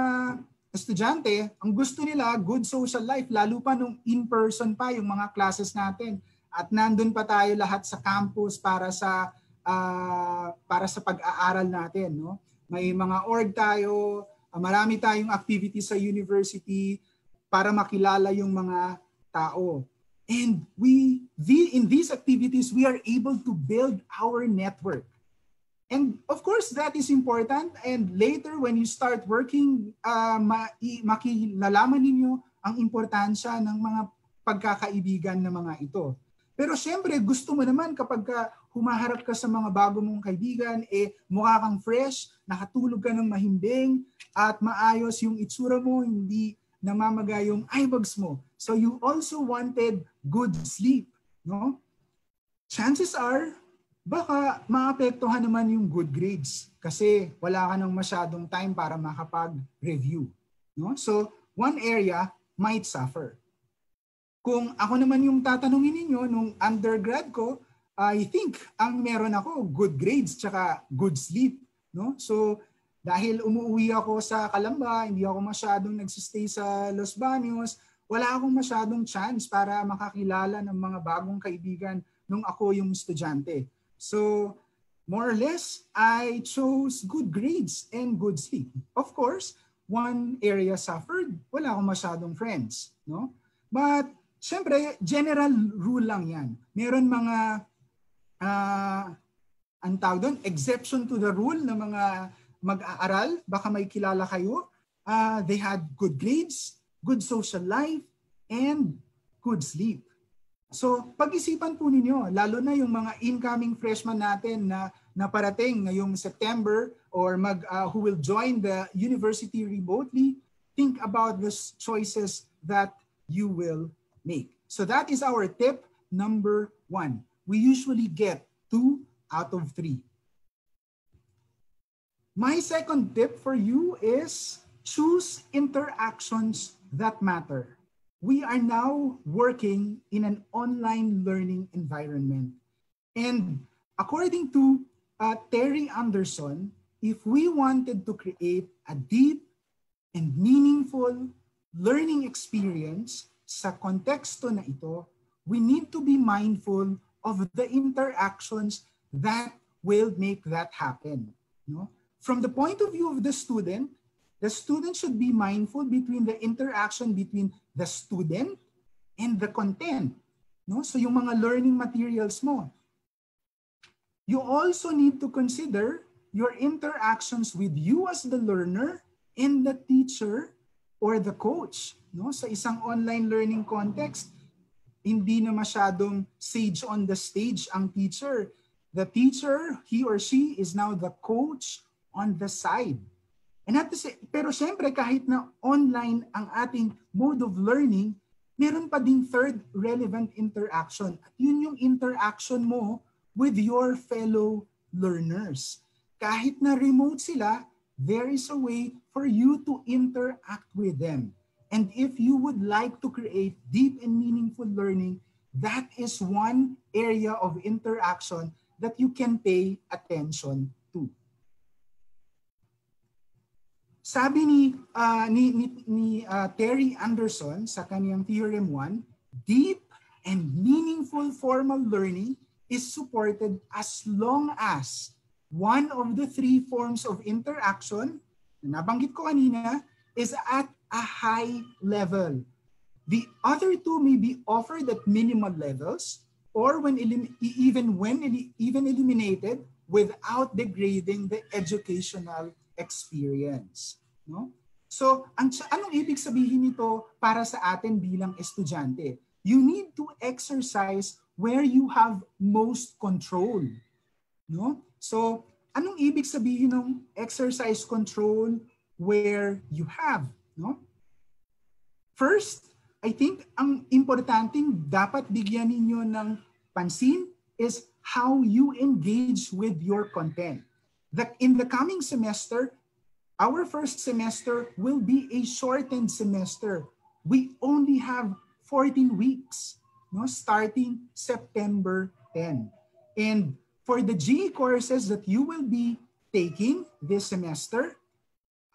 estudyante, ang gusto nila, good social life, lalo pa nung in-person pa yung mga classes natin. At nandun pa tayo lahat sa campus para sa uh, para sa pag-aaral natin. No? May mga org tayo, uh, marami tayong activities sa university para makilala yung mga tao. And we, the, in these activities, we are able to build our network. And of course, that is important. And later, when you start working, uh, ma- makilalaman ninyo ang importansya ng mga pagkakaibigan ng mga ito. Pero siyempre, gusto mo naman kapag ka humaharap ka sa mga bago mong kaibigan, eh mukha kang fresh, nakatulog ka ng mahimbing, at maayos yung itsura mo, hindi namamaga yung eyebags mo. So you also wanted good sleep. No? Chances are, baka maapektuhan naman yung good grades kasi wala ka nang masyadong time para makapag-review. No? So, one area might suffer. Kung ako naman yung tatanungin ninyo nung undergrad ko, I think ang meron ako good grades tsaka good sleep. No? So, dahil umuwi ako sa Kalamba, hindi ako masyadong nagsistay sa Los Baños, wala akong masyadong chance para makakilala ng mga bagong kaibigan nung ako yung estudyante. So more or less, I chose good grades and good sleep. Of course, one area suffered, wala akong masyadong friends. No? But syempre, general rule lang yan. Meron mga, uh, ang tawag doon, exception to the rule na mga mag-aaral, baka may kilala kayo, uh, they had good grades, good social life, and good sleep. So pag-isipan po ninyo, lalo na yung mga incoming freshmen natin na naparating ngayong September or mag, uh, who will join the university remotely, think about the choices that you will make. So that is our tip number one. We usually get two out of three. My second tip for you is choose interactions that matter we are now working in an online learning environment. And according to uh, Terry Anderson, if we wanted to create a deep and meaningful learning experience sa konteksto na ito, we need to be mindful of the interactions that will make that happen. No? From the point of view of the student, the student should be mindful between the interaction between the student and the content. No? So yung mga learning materials mo. You also need to consider your interactions with you as the learner and the teacher or the coach. No? Sa isang online learning context, hindi na masyadong sage on the stage ang teacher. The teacher, he or she is now the coach on the side. And at the pero syempre kahit na online ang ating mode of learning, meron pa ding third relevant interaction. At yun yung interaction mo with your fellow learners. Kahit na remote sila, there is a way for you to interact with them. And if you would like to create deep and meaningful learning, that is one area of interaction that you can pay attention to. Sabi ni, uh, ni, ni, ni uh, Terry Anderson sa kaniyang Theorem 1, deep and meaningful formal learning is supported as long as one of the three forms of interaction, na nabanggit ko kanina, is at a high level. The other two may be offered at minimal levels or when even when even eliminated without degrading the educational experience. No? So, ang, anong ibig sabihin nito para sa atin bilang estudyante? You need to exercise where you have most control. No? So, anong ibig sabihin ng exercise control where you have? No? First, I think ang importanteng dapat bigyan ninyo ng pansin is how you engage with your content that in the coming semester, our first semester will be a shortened semester. We only have 14 weeks, no, starting September 10. And for the GE courses that you will be taking this semester,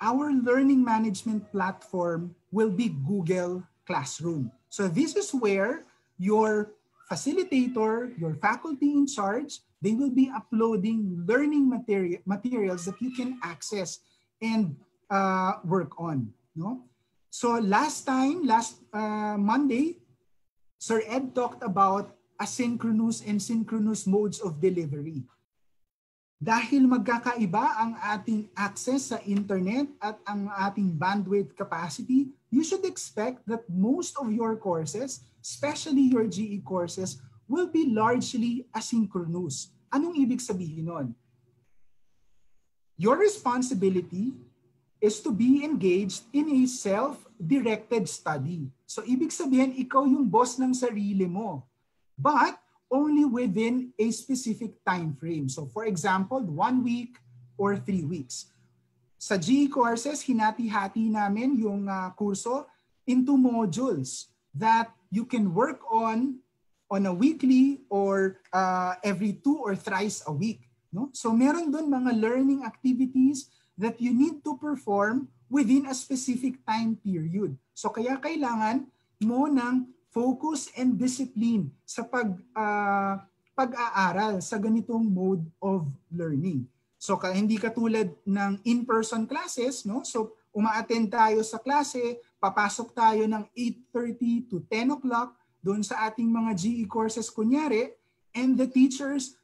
our learning management platform will be Google Classroom. So this is where your facilitator, your faculty in charge, they will be uploading learning material, materials that you can access and uh, work on. No? So last time, last uh, Monday, Sir Ed talked about asynchronous and synchronous modes of delivery. Dahil magkakaiba ang ating access sa internet at ang ating bandwidth capacity, you should expect that most of your courses, especially your GE courses, will be largely asynchronous. Anong ibig sabihin nun? Your responsibility is to be engaged in a self-directed study. So ibig sabihin, ikaw yung boss ng sarili mo. But only within a specific time frame. So for example, one week or three weeks. Sa GE courses, hinati-hati namin yung uh, kurso into modules that you can work on on a weekly or uh, every two or thrice a week. No? So meron doon mga learning activities that you need to perform within a specific time period. So kaya kailangan mo ng focus and discipline sa pag uh, pag-aaral sa ganitong mode of learning. So ka, hindi katulad ng in-person classes, no? So umaattend tayo sa klase, papasok tayo ng 8:30 to 10 o'clock doon sa ating mga GE courses kunyari and the teachers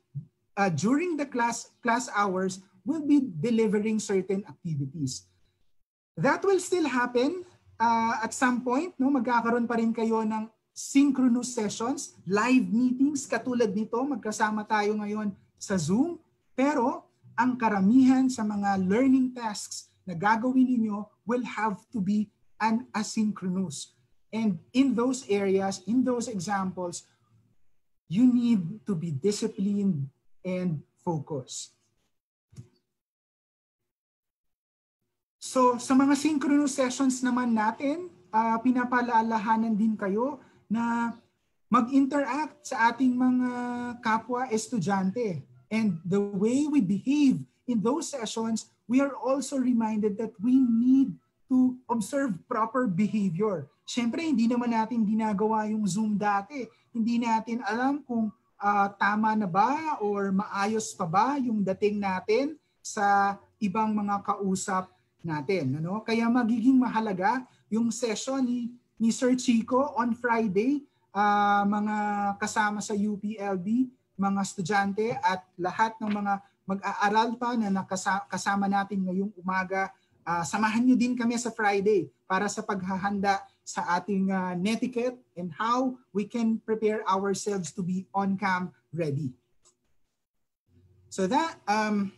uh, during the class class hours will be delivering certain activities. That will still happen uh, at some point, no, magkakaroon pa rin kayo ng synchronous sessions, live meetings katulad nito, magkasama tayo ngayon sa Zoom. Pero ang karamihan sa mga learning tasks na gagawin ninyo will have to be an asynchronous. And in those areas, in those examples, you need to be disciplined and focused. So sa mga synchronous sessions naman natin, uh, pinapaalalahanan din kayo na mag-interact sa ating mga kapwa estudyante. And the way we behave in those sessions, we are also reminded that we need to observe proper behavior. Siyempre, hindi naman natin ginagawa yung Zoom dati. Hindi natin alam kung uh, tama na ba or maayos pa ba yung dating natin sa ibang mga kausap natin. Ano? Kaya magiging mahalaga yung session ni ni Sir Chico on Friday, uh, mga kasama sa UPLB, mga estudyante at lahat ng mga mag-aaral pa na nakasama natin ngayong umaga, uh, samahan nyo din kami sa Friday para sa paghahanda sa ating uh, netiquette and how we can prepare ourselves to be on-cam ready. So that, um,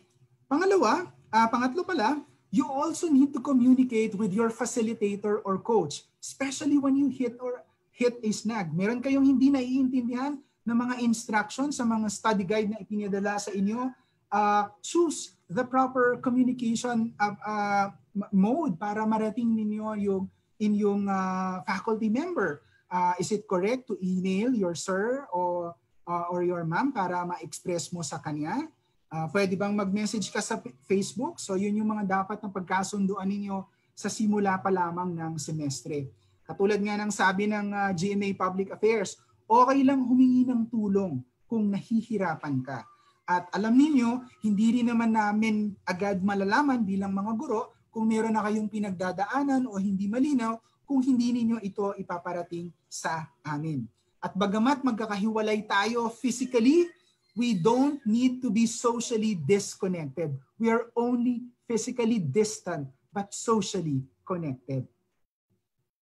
pangalawa, uh, pangatlo pala, you also need to communicate with your facilitator or coach, especially when you hit or hit a snag. Meron kayong hindi naiintindihan ng mga instructions sa mga study guide na ipinadala sa inyo, uh, choose the proper communication uh, uh, mode para marating ninyo yung inyong uh, faculty member. Uh, is it correct to email your sir or uh, or your ma'am para ma-express mo sa kanya? Uh, pwede bang mag-message ka sa Facebook? So yun yung mga dapat na pagkasunduan ninyo sa simula pa lamang ng semestre. Katulad nga ng sabi ng uh, GMA Public Affairs, okay lang humingi ng tulong kung nahihirapan ka. At alam niyo, hindi rin naman namin agad malalaman bilang mga guro kung meron na kayong pinagdadaanan o hindi malinaw kung hindi ninyo ito ipaparating sa amin. At bagamat magkakahiwalay tayo physically, we don't need to be socially disconnected. We are only physically distant but socially connected.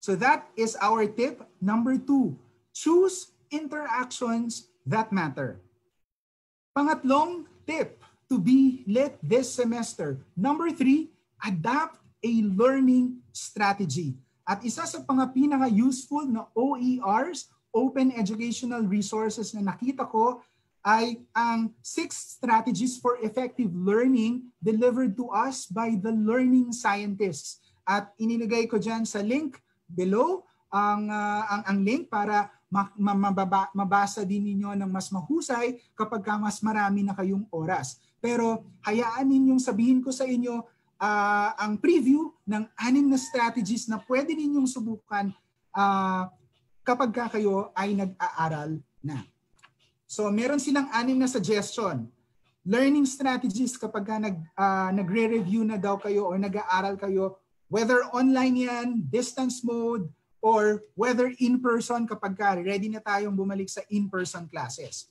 So that is our tip. Number two, choose interactions that matter. Pangatlong tip to be lit this semester. Number three, adapt a learning strategy. At isa sa mga pinaka-useful na OERs, Open Educational Resources na nakita ko ay ang six strategies for effective learning delivered to us by the learning scientists. At inilagay ko dyan sa link below ang, uh, ang, ang link para ma- din ninyo ng mas mahusay kapag ka mas marami na kayong oras. Pero hayaan ninyong sabihin ko sa inyo uh, ang preview ng anim na strategies na pwede ninyong subukan uh, kapag ka kayo ay nag-aaral na. So meron silang anim na suggestion. Learning strategies kapag ka nag, uh, nagre-review na daw kayo or nag-aaral kayo, whether online yan, distance mode, or whether in-person kapag ka ready na tayong bumalik sa in-person classes.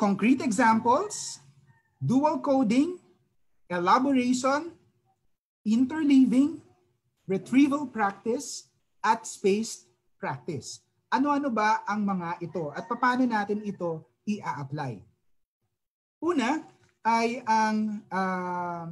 Concrete examples, dual coding, elaboration, interleaving, retrieval practice, at spaced practice. Ano-ano ba ang mga ito at paano natin ito i-apply? Una ay ang uh,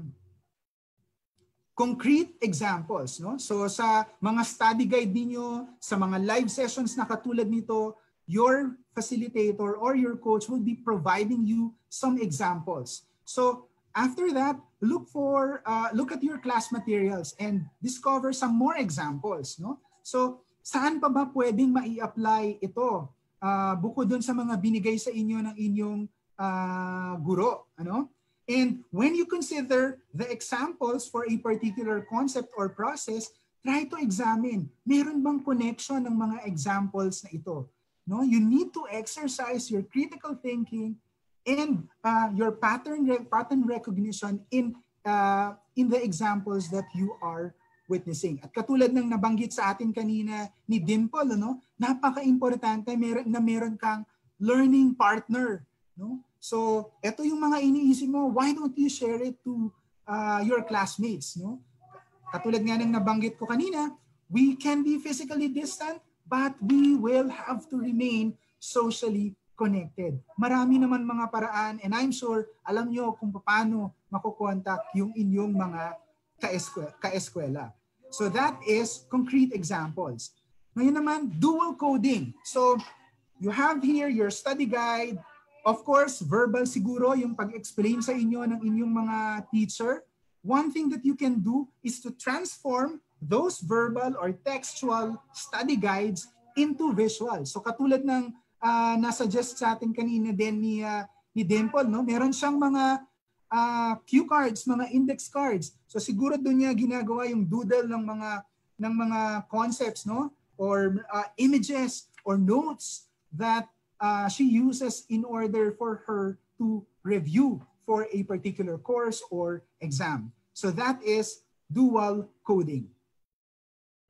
concrete examples. No? So sa mga study guide niyo, sa mga live sessions na katulad nito, your facilitator or your coach will be providing you some examples. So after that, look for uh, look at your class materials and discover some more examples. No? So saan pa ba pwedeng mai-apply ito? Uh, bukod doon sa mga binigay sa inyo ng inyong uh, guro. Ano? And when you consider the examples for a particular concept or process, try to examine, meron bang connection ng mga examples na ito? No, you need to exercise your critical thinking and uh, your pattern pattern recognition in uh, in the examples that you are witnessing. At katulad ng nabanggit sa atin kanina ni Dimple, ano, napaka-importante na meron kang learning partner. No? So, ito yung mga iniisip mo, why don't you share it to uh, your classmates? No? Katulad nga ng nabanggit ko kanina, we can be physically distant, but we will have to remain socially connected. Marami naman mga paraan and I'm sure alam nyo kung paano makukontak yung inyong mga ka-eskwela. So that is concrete examples. Ngayon naman, dual coding. So you have here your study guide. Of course, verbal siguro yung pag-explain sa inyo ng inyong mga teacher. One thing that you can do is to transform those verbal or textual study guides into visual. So katulad ng uh, nasuggest sa atin kanina din ni, uh, ni Dimple, no? meron siyang mga uh, cue cards, mga index cards. So siguro doon niya ginagawa yung doodle ng mga ng mga concepts, no? Or uh, images or notes that uh, she uses in order for her to review for a particular course or exam. So that is dual coding.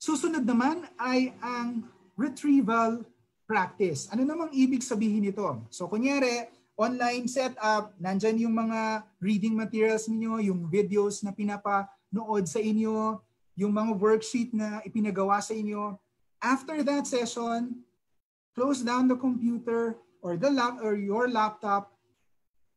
Susunod naman ay ang retrieval practice. Ano namang ibig sabihin nito? So kunyari, online setup, nandyan yung mga reading materials niyo, yung videos na pinapanood sa inyo, yung mga worksheet na ipinagawa sa inyo. After that session, close down the computer or the lap or your laptop.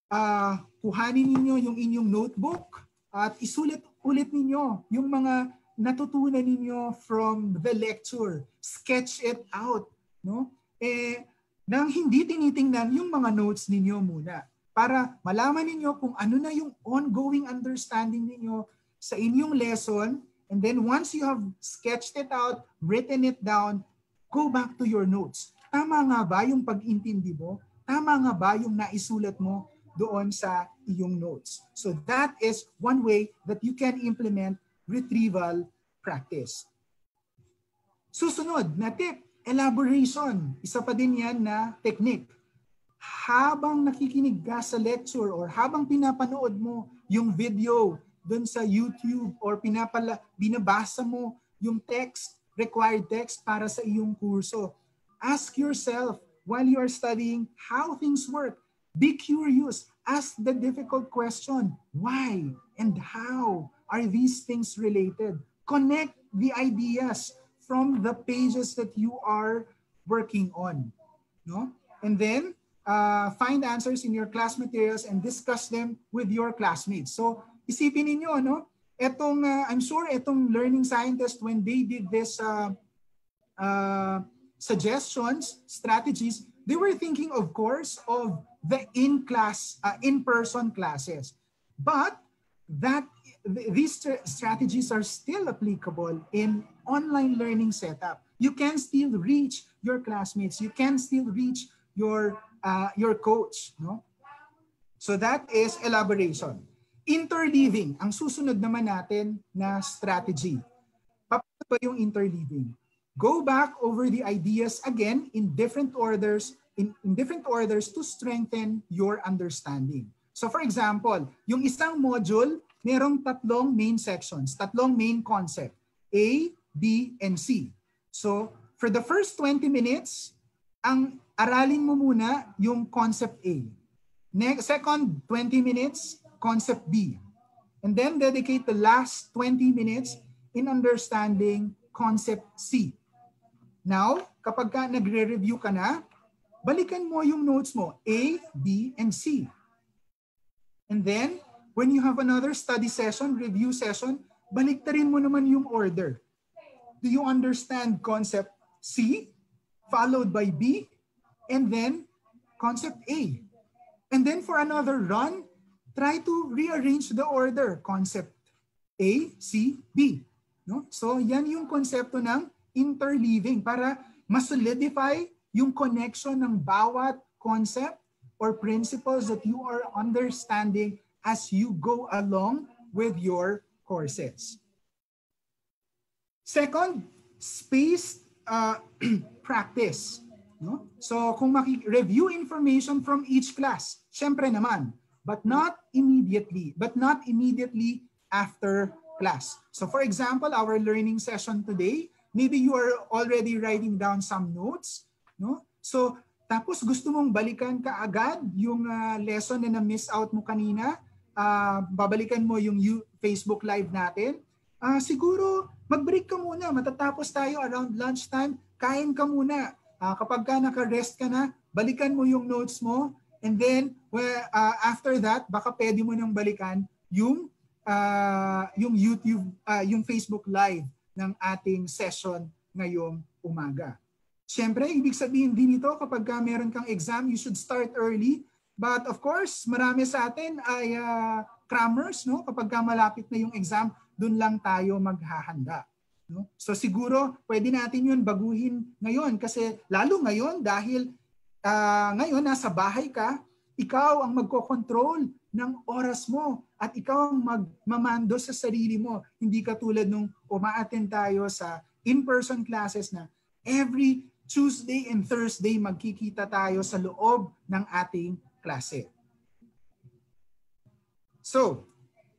Uh, kuhanin ninyo yung inyong notebook at isulit ulit ninyo yung mga natutunan ninyo from the lecture. Sketch it out, no? Eh nang hindi tinitingnan yung mga notes ninyo muna para malaman ninyo kung ano na yung ongoing understanding ninyo sa inyong lesson and then once you have sketched it out, written it down, go back to your notes. Tama nga ba yung pag-intindi mo? Tama nga ba yung naisulat mo doon sa iyong notes? So that is one way that you can implement retrieval practice. Susunod na tip, Elaboration, isa pa din yan na technique. Habang nakikinig ka sa lecture or habang pinapanood mo yung video doon sa YouTube or pinapala, binabasa mo yung text, required text para sa iyong kurso, ask yourself while you are studying how things work. Be curious. Ask the difficult question. Why and how are these things related? Connect the ideas from the pages that you are working on. No? And then uh, find answers in your class materials and discuss them with your classmates. So isipin niyo no? Etong, uh, I'm sure itong learning scientists, when they did this uh, uh, suggestions, strategies, they were thinking, of course, of the in-class, uh, in-person classes. But that these strategies are still applicable in online learning setup. You can still reach your classmates. You can still reach your uh, your coach. No? So that is elaboration. Interleaving, ang susunod naman natin na strategy. Paano ba yung interleaving? Go back over the ideas again in different orders, in, in different orders to strengthen your understanding. So for example, yung isang module, merong tatlong main sections, tatlong main concept. A, B, and C. So, for the first 20 minutes, ang aralin mo muna yung concept A. Next, second 20 minutes, concept B. And then dedicate the last 20 minutes in understanding concept C. Now, kapag ka nagre-review ka na, balikan mo yung notes mo, A, B, and C. And then, when you have another study session, review session, baliktarin mo naman yung order do you understand concept C followed by B and then concept A? And then for another run, try to rearrange the order. Concept A, C, B. No? So yan yung konsepto ng interleaving para mas-solidify yung connection ng bawat concept or principles that you are understanding as you go along with your courses. Second, spaced uh, practice. No? So kung maki-review information from each class, syempre naman, but not immediately, but not immediately after class. So for example, our learning session today, maybe you are already writing down some notes, no? So tapos gusto mong balikan ka agad yung uh, lesson na na-miss out mo kanina, uh, babalikan mo yung Facebook live natin. Uh, siguro mag-break ka muna. Matatapos tayo around lunchtime, kain ka muna. Uh, kapag ka naka-rest ka na, balikan mo yung notes mo. And then, well, uh, after that, baka pwede mo nang balikan yung uh, yung YouTube, uh, yung Facebook Live ng ating session ngayong umaga. Siyempre, ibig sabihin din ito kapag ka meron kang exam, you should start early. But of course, marami sa atin ay uh, crammers, no? Kapag ka malapit na yung exam, doon lang tayo maghahanda. No? So siguro pwede natin yun baguhin ngayon kasi lalo ngayon dahil uh, ngayon nasa bahay ka, ikaw ang magkocontrol ng oras mo at ikaw ang magmamando sa sarili mo. Hindi katulad nung umaattend tayo sa in-person classes na every Tuesday and Thursday magkikita tayo sa loob ng ating klase. So,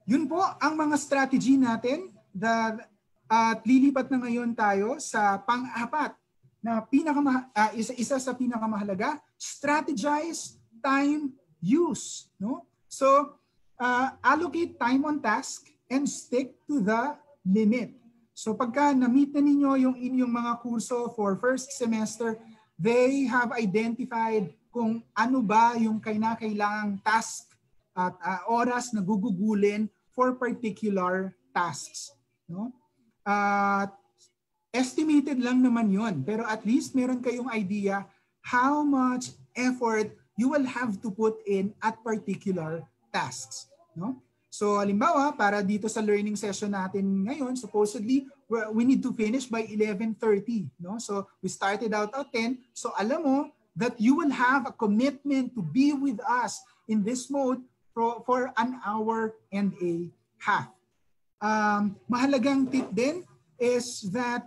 yun po ang mga strategy natin that, at lilipat na ngayon tayo sa pang-apat na pinaka uh, isa, isa sa pinakamahalaga, strategize time use. No? So, uh, allocate time on task and stick to the limit. So pagka na-meet na ninyo yung inyong mga kurso for first semester, they have identified kung ano ba yung kinakailangang task at uh, oras na gugugulin for particular tasks. No? At estimated lang naman yon pero at least meron kayong idea how much effort you will have to put in at particular tasks. No? So halimbawa, para dito sa learning session natin ngayon, supposedly, we need to finish by 11.30. No? So we started out at 10. So alam mo that you will have a commitment to be with us in this mode for, for an hour and a half. Um, mahalagang tip din is that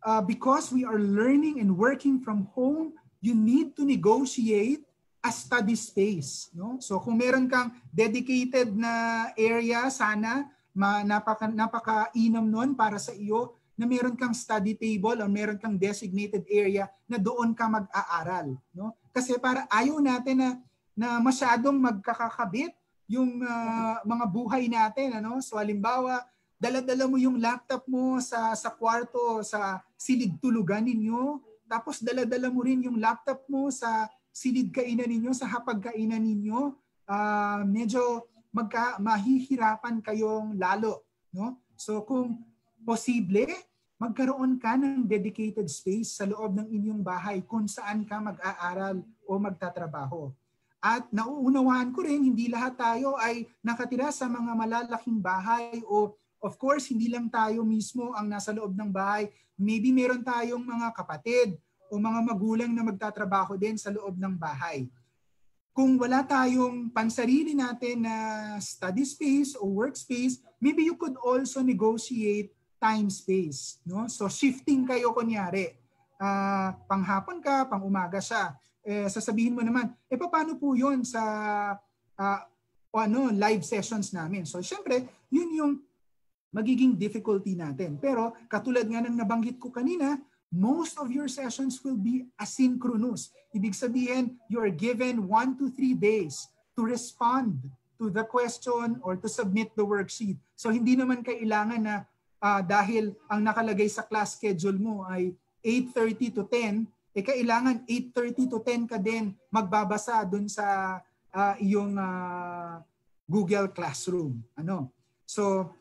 uh, because we are learning and working from home, you need to negotiate a study space. No? So kung meron kang dedicated na area, sana ma, napaka, napaka-inam nun para sa iyo na meron kang study table o meron kang designated area na doon ka mag-aaral. No? Kasi para ayaw natin na, na masyadong magkakakabit yung uh, mga buhay natin. Ano? So halimbawa, dala-dala mo yung laptop mo sa, sa kwarto, sa silid tulugan ninyo, tapos dala-dala mo rin yung laptop mo sa silid kainan ninyo, sa hapag kainan ninyo, uh, medyo magka, mahihirapan kayong lalo. No? So kung posible, magkaroon ka ng dedicated space sa loob ng inyong bahay kung saan ka mag-aaral o magtatrabaho. At nauunawaan ko rin, hindi lahat tayo ay nakatira sa mga malalaking bahay o of course, hindi lang tayo mismo ang nasa loob ng bahay. Maybe meron tayong mga kapatid o mga magulang na magtatrabaho din sa loob ng bahay. Kung wala tayong pansarili natin na study space o workspace, maybe you could also negotiate time space. No? So shifting kayo kunyari. Uh, panghapon ka, pang umaga siya. Eh, sasabihin mo naman, eh paano po yun sa uh, ano, live sessions namin? So syempre, yun yung magiging difficulty natin. Pero katulad nga ng nabanggit ko kanina, most of your sessions will be asynchronous. Ibig sabihin, you are given one to three days to respond to the question or to submit the worksheet. So hindi naman kailangan na uh, dahil ang nakalagay sa class schedule mo ay 8.30 to 10, eh kailangan 8.30 to 10 ka din magbabasa dun sa uh, iyong uh, Google Classroom. Ano? So,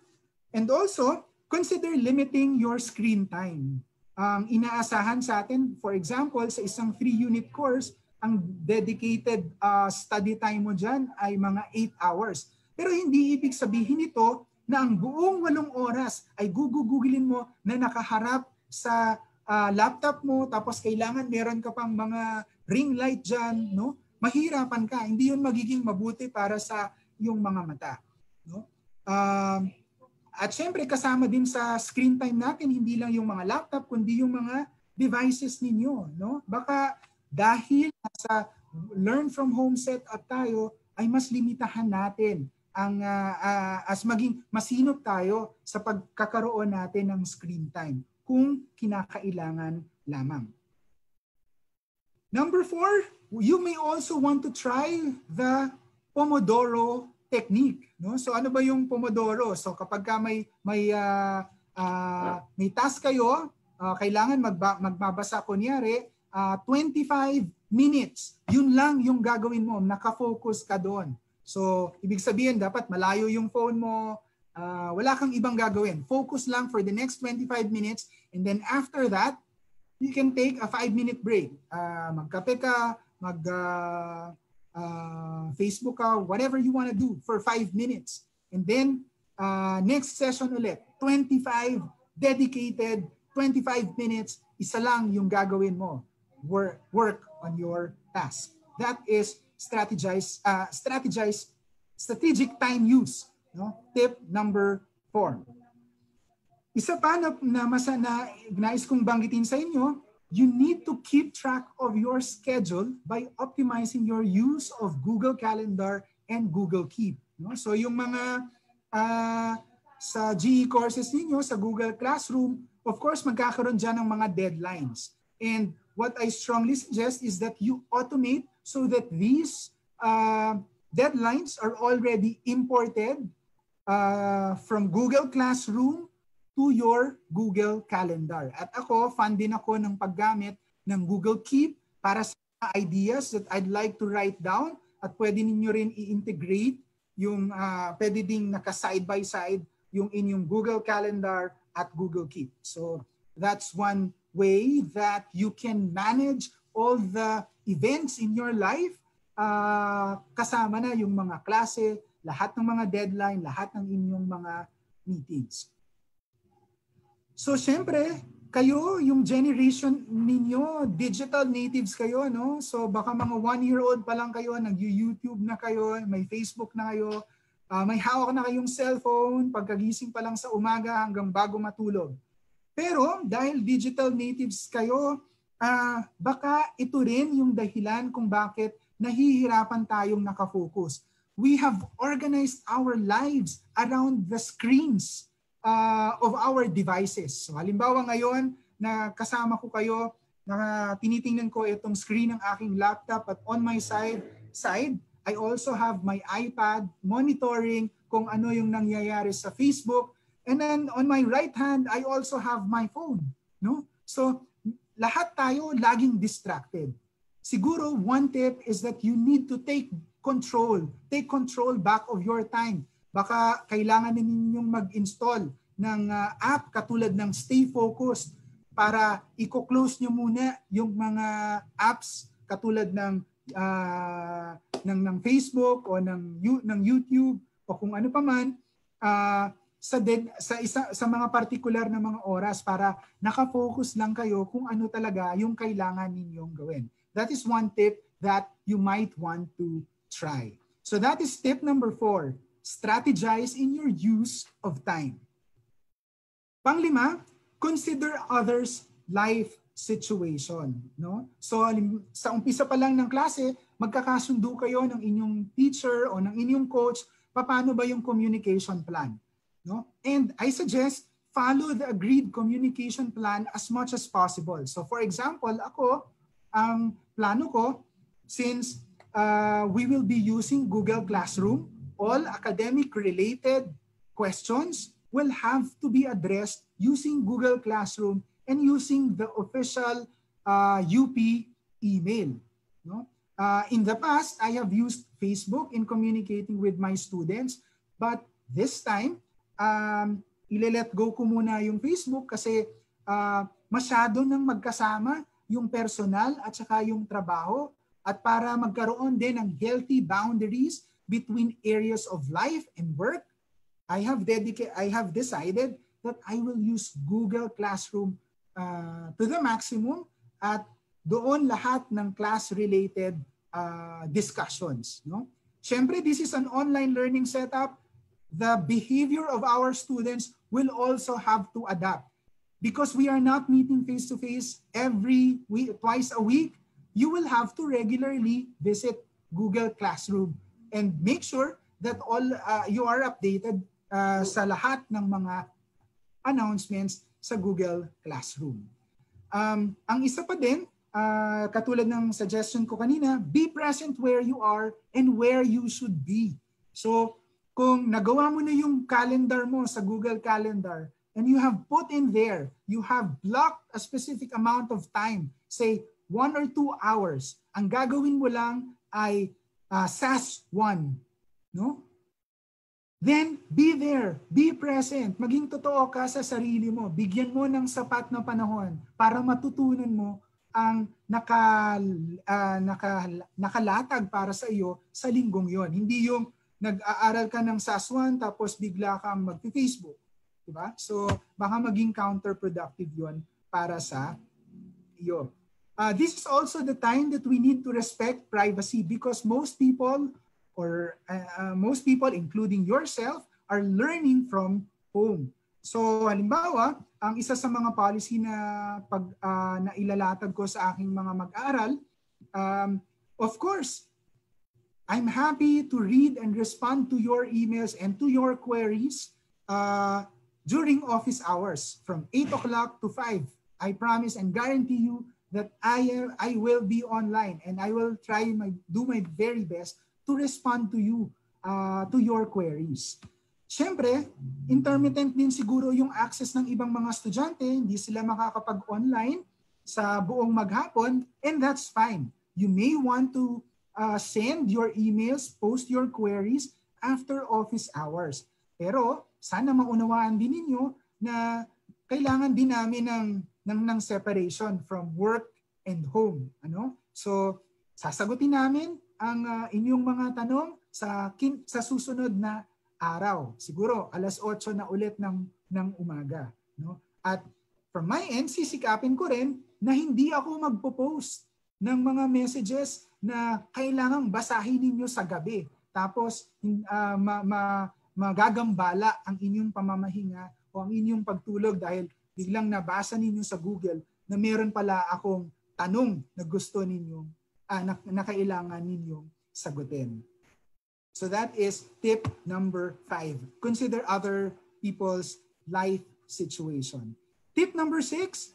and also, consider limiting your screen time ang inaasahan sa atin, for example, sa isang 3-unit course, ang dedicated uh, study time mo dyan ay mga 8 hours. Pero hindi ibig sabihin ito na ang buong walong oras ay gugugugilin mo na nakaharap sa uh, laptop mo tapos kailangan meron ka pang mga ring light dyan, no? mahirapan ka. Hindi yun magiging mabuti para sa yung mga mata. No? Uh, at syempre kasama din sa screen time natin hindi lang yung mga laptop kundi yung mga devices ninyo, no? Baka dahil sa learn from home setup tayo ay mas limitahan natin ang uh, uh, as maging masinop tayo sa pagkakaroon natin ng screen time kung kinakailangan lamang. Number four, you may also want to try the Pomodoro technique, no? So ano ba yung Pomodoro? So kapag ka may may uh, uh, may task kayo, uh, kailangan magba, magbabasa kunyari uh, 25 minutes. Yun lang yung gagawin mo, naka-focus ka doon. So ibig sabihin dapat malayo yung phone mo, uh, wala kang ibang gagawin. Focus lang for the next 25 minutes and then after that, you can take a 5 minute break. Uh, magkape ka, mag uh, uh, Facebook ka, whatever you want to do for 5 minutes. And then, uh, next session ulit, 25 dedicated, 25 minutes, isa lang yung gagawin mo. Work, work on your task. That is strategize, uh, strategize, strategic time use. No? Tip number four. Isa pa na, na, masa, na nais kong banggitin sa inyo, you need to keep track of your schedule by optimizing your use of Google Calendar and Google Keep. No? So yung mga uh, sa GE courses ninyo, sa Google Classroom, of course, magkakaroon dyan ng mga deadlines. And what I strongly suggest is that you automate so that these uh, deadlines are already imported uh, from Google Classroom to your Google Calendar. At ako, fan din ako ng paggamit ng Google Keep para sa ideas that I'd like to write down at pwede ninyo rin i-integrate yung uh, pwede ding naka side by side yung inyong Google Calendar at Google Keep. So that's one way that you can manage all the events in your life uh, kasama na yung mga klase, lahat ng mga deadline, lahat ng inyong mga meetings. So syempre, kayo, yung generation ninyo, digital natives kayo, no? So baka mga one-year-old pa lang kayo, nag-YouTube na kayo, may Facebook na kayo, uh, may hawak na kayong cellphone, pagkagising pa lang sa umaga hanggang bago matulog. Pero dahil digital natives kayo, uh, baka ito rin yung dahilan kung bakit nahihirapan tayong nakafocus. We have organized our lives around the screens uh, of our devices. So halimbawa ngayon na kasama ko kayo, na tinitingnan ko itong screen ng aking laptop at on my side, side I also have my iPad monitoring kung ano yung nangyayari sa Facebook. And then on my right hand, I also have my phone. No? So lahat tayo laging distracted. Siguro one tip is that you need to take control. Take control back of your time baka kailangan ninyong mag-install ng uh, app katulad ng Stay Focused para i-close nyo muna yung mga apps katulad ng uh, ng ng Facebook o ng ng YouTube o kung ano pa man uh, sa dead, sa isa sa mga particular na mga oras para naka-focus lang kayo kung ano talaga yung kailangan ninyong gawin. That is one tip that you might want to try. So that is tip number four strategize in your use of time. Panglima, consider others' life situation. No? So sa umpisa pa lang ng klase, magkakasundo kayo ng inyong teacher o ng inyong coach, paano ba yung communication plan. No? And I suggest follow the agreed communication plan as much as possible. So for example, ako, ang plano ko, since uh, we will be using Google Classroom, all academic-related questions will have to be addressed using Google Classroom and using the official uh, UP email. No? Uh, in the past, I have used Facebook in communicating with my students, but this time, um, ile-let go ko muna yung Facebook kasi uh, masyado nang magkasama yung personal at saka yung trabaho at para magkaroon din ng healthy boundaries between areas of life and work, I have dedicated, I have decided that I will use Google Classroom uh, to the maximum at doon lahat ng class-related uh, discussions. No? Siyempre, this is an online learning setup. The behavior of our students will also have to adapt. Because we are not meeting face-to-face every week, twice a week, you will have to regularly visit Google Classroom and make sure that all uh, you are updated uh, sa lahat ng mga announcements sa Google Classroom. Um, ang isa pa din, uh, katulad ng suggestion ko kanina, be present where you are and where you should be. So, kung nagawa mo na yung calendar mo sa Google Calendar and you have put in there, you have blocked a specific amount of time, say one or two hours, ang gagawin mo lang ay uh, SAS 1, no? Then, be there, be present, maging totoo ka sa sarili mo. Bigyan mo ng sapat na panahon para matutunan mo ang naka, uh, naka, nakalatag para sa iyo sa linggong yon. Hindi yung nag-aaral ka ng SAS 1 tapos bigla kang mag-Facebook. Diba? So, baka maging counterproductive yon para sa iyo. Uh, this is also the time that we need to respect privacy because most people or uh, uh, most people including yourself are learning from home. So halimbawa, ang isa sa mga policy na pag uh, na ko sa aking mga mag-aaral, um, of course, I'm happy to read and respond to your emails and to your queries uh, during office hours from 8 o'clock to 5. I promise and guarantee you that I I will be online and I will try my do my very best to respond to you, uh, to your queries. Siyempre, intermittent din siguro yung access ng ibang mga estudyante, hindi sila makakapag-online sa buong maghapon, and that's fine. You may want to uh, send your emails, post your queries after office hours. Pero sana maunawaan din ninyo na kailangan din namin ng, ng, ng separation from work and home. Ano? So, sasagutin namin ang uh, inyong mga tanong sa kin, sa susunod na araw. Siguro alas 8 na ulit ng ng umaga, no? At from my end, sisikapin ko rin na hindi ako magpo-post ng mga messages na kailangang basahin ninyo sa gabi. Tapos uh, ma, ma, magagambala ang inyong pamamahinga o ang inyong pagtulog dahil biglang nabasa ninyo sa Google na meron pala akong tanong na gusto ninyong uh, na, na kailangan ninyong sagutin. So that is tip number five. Consider other people's life situation. Tip number six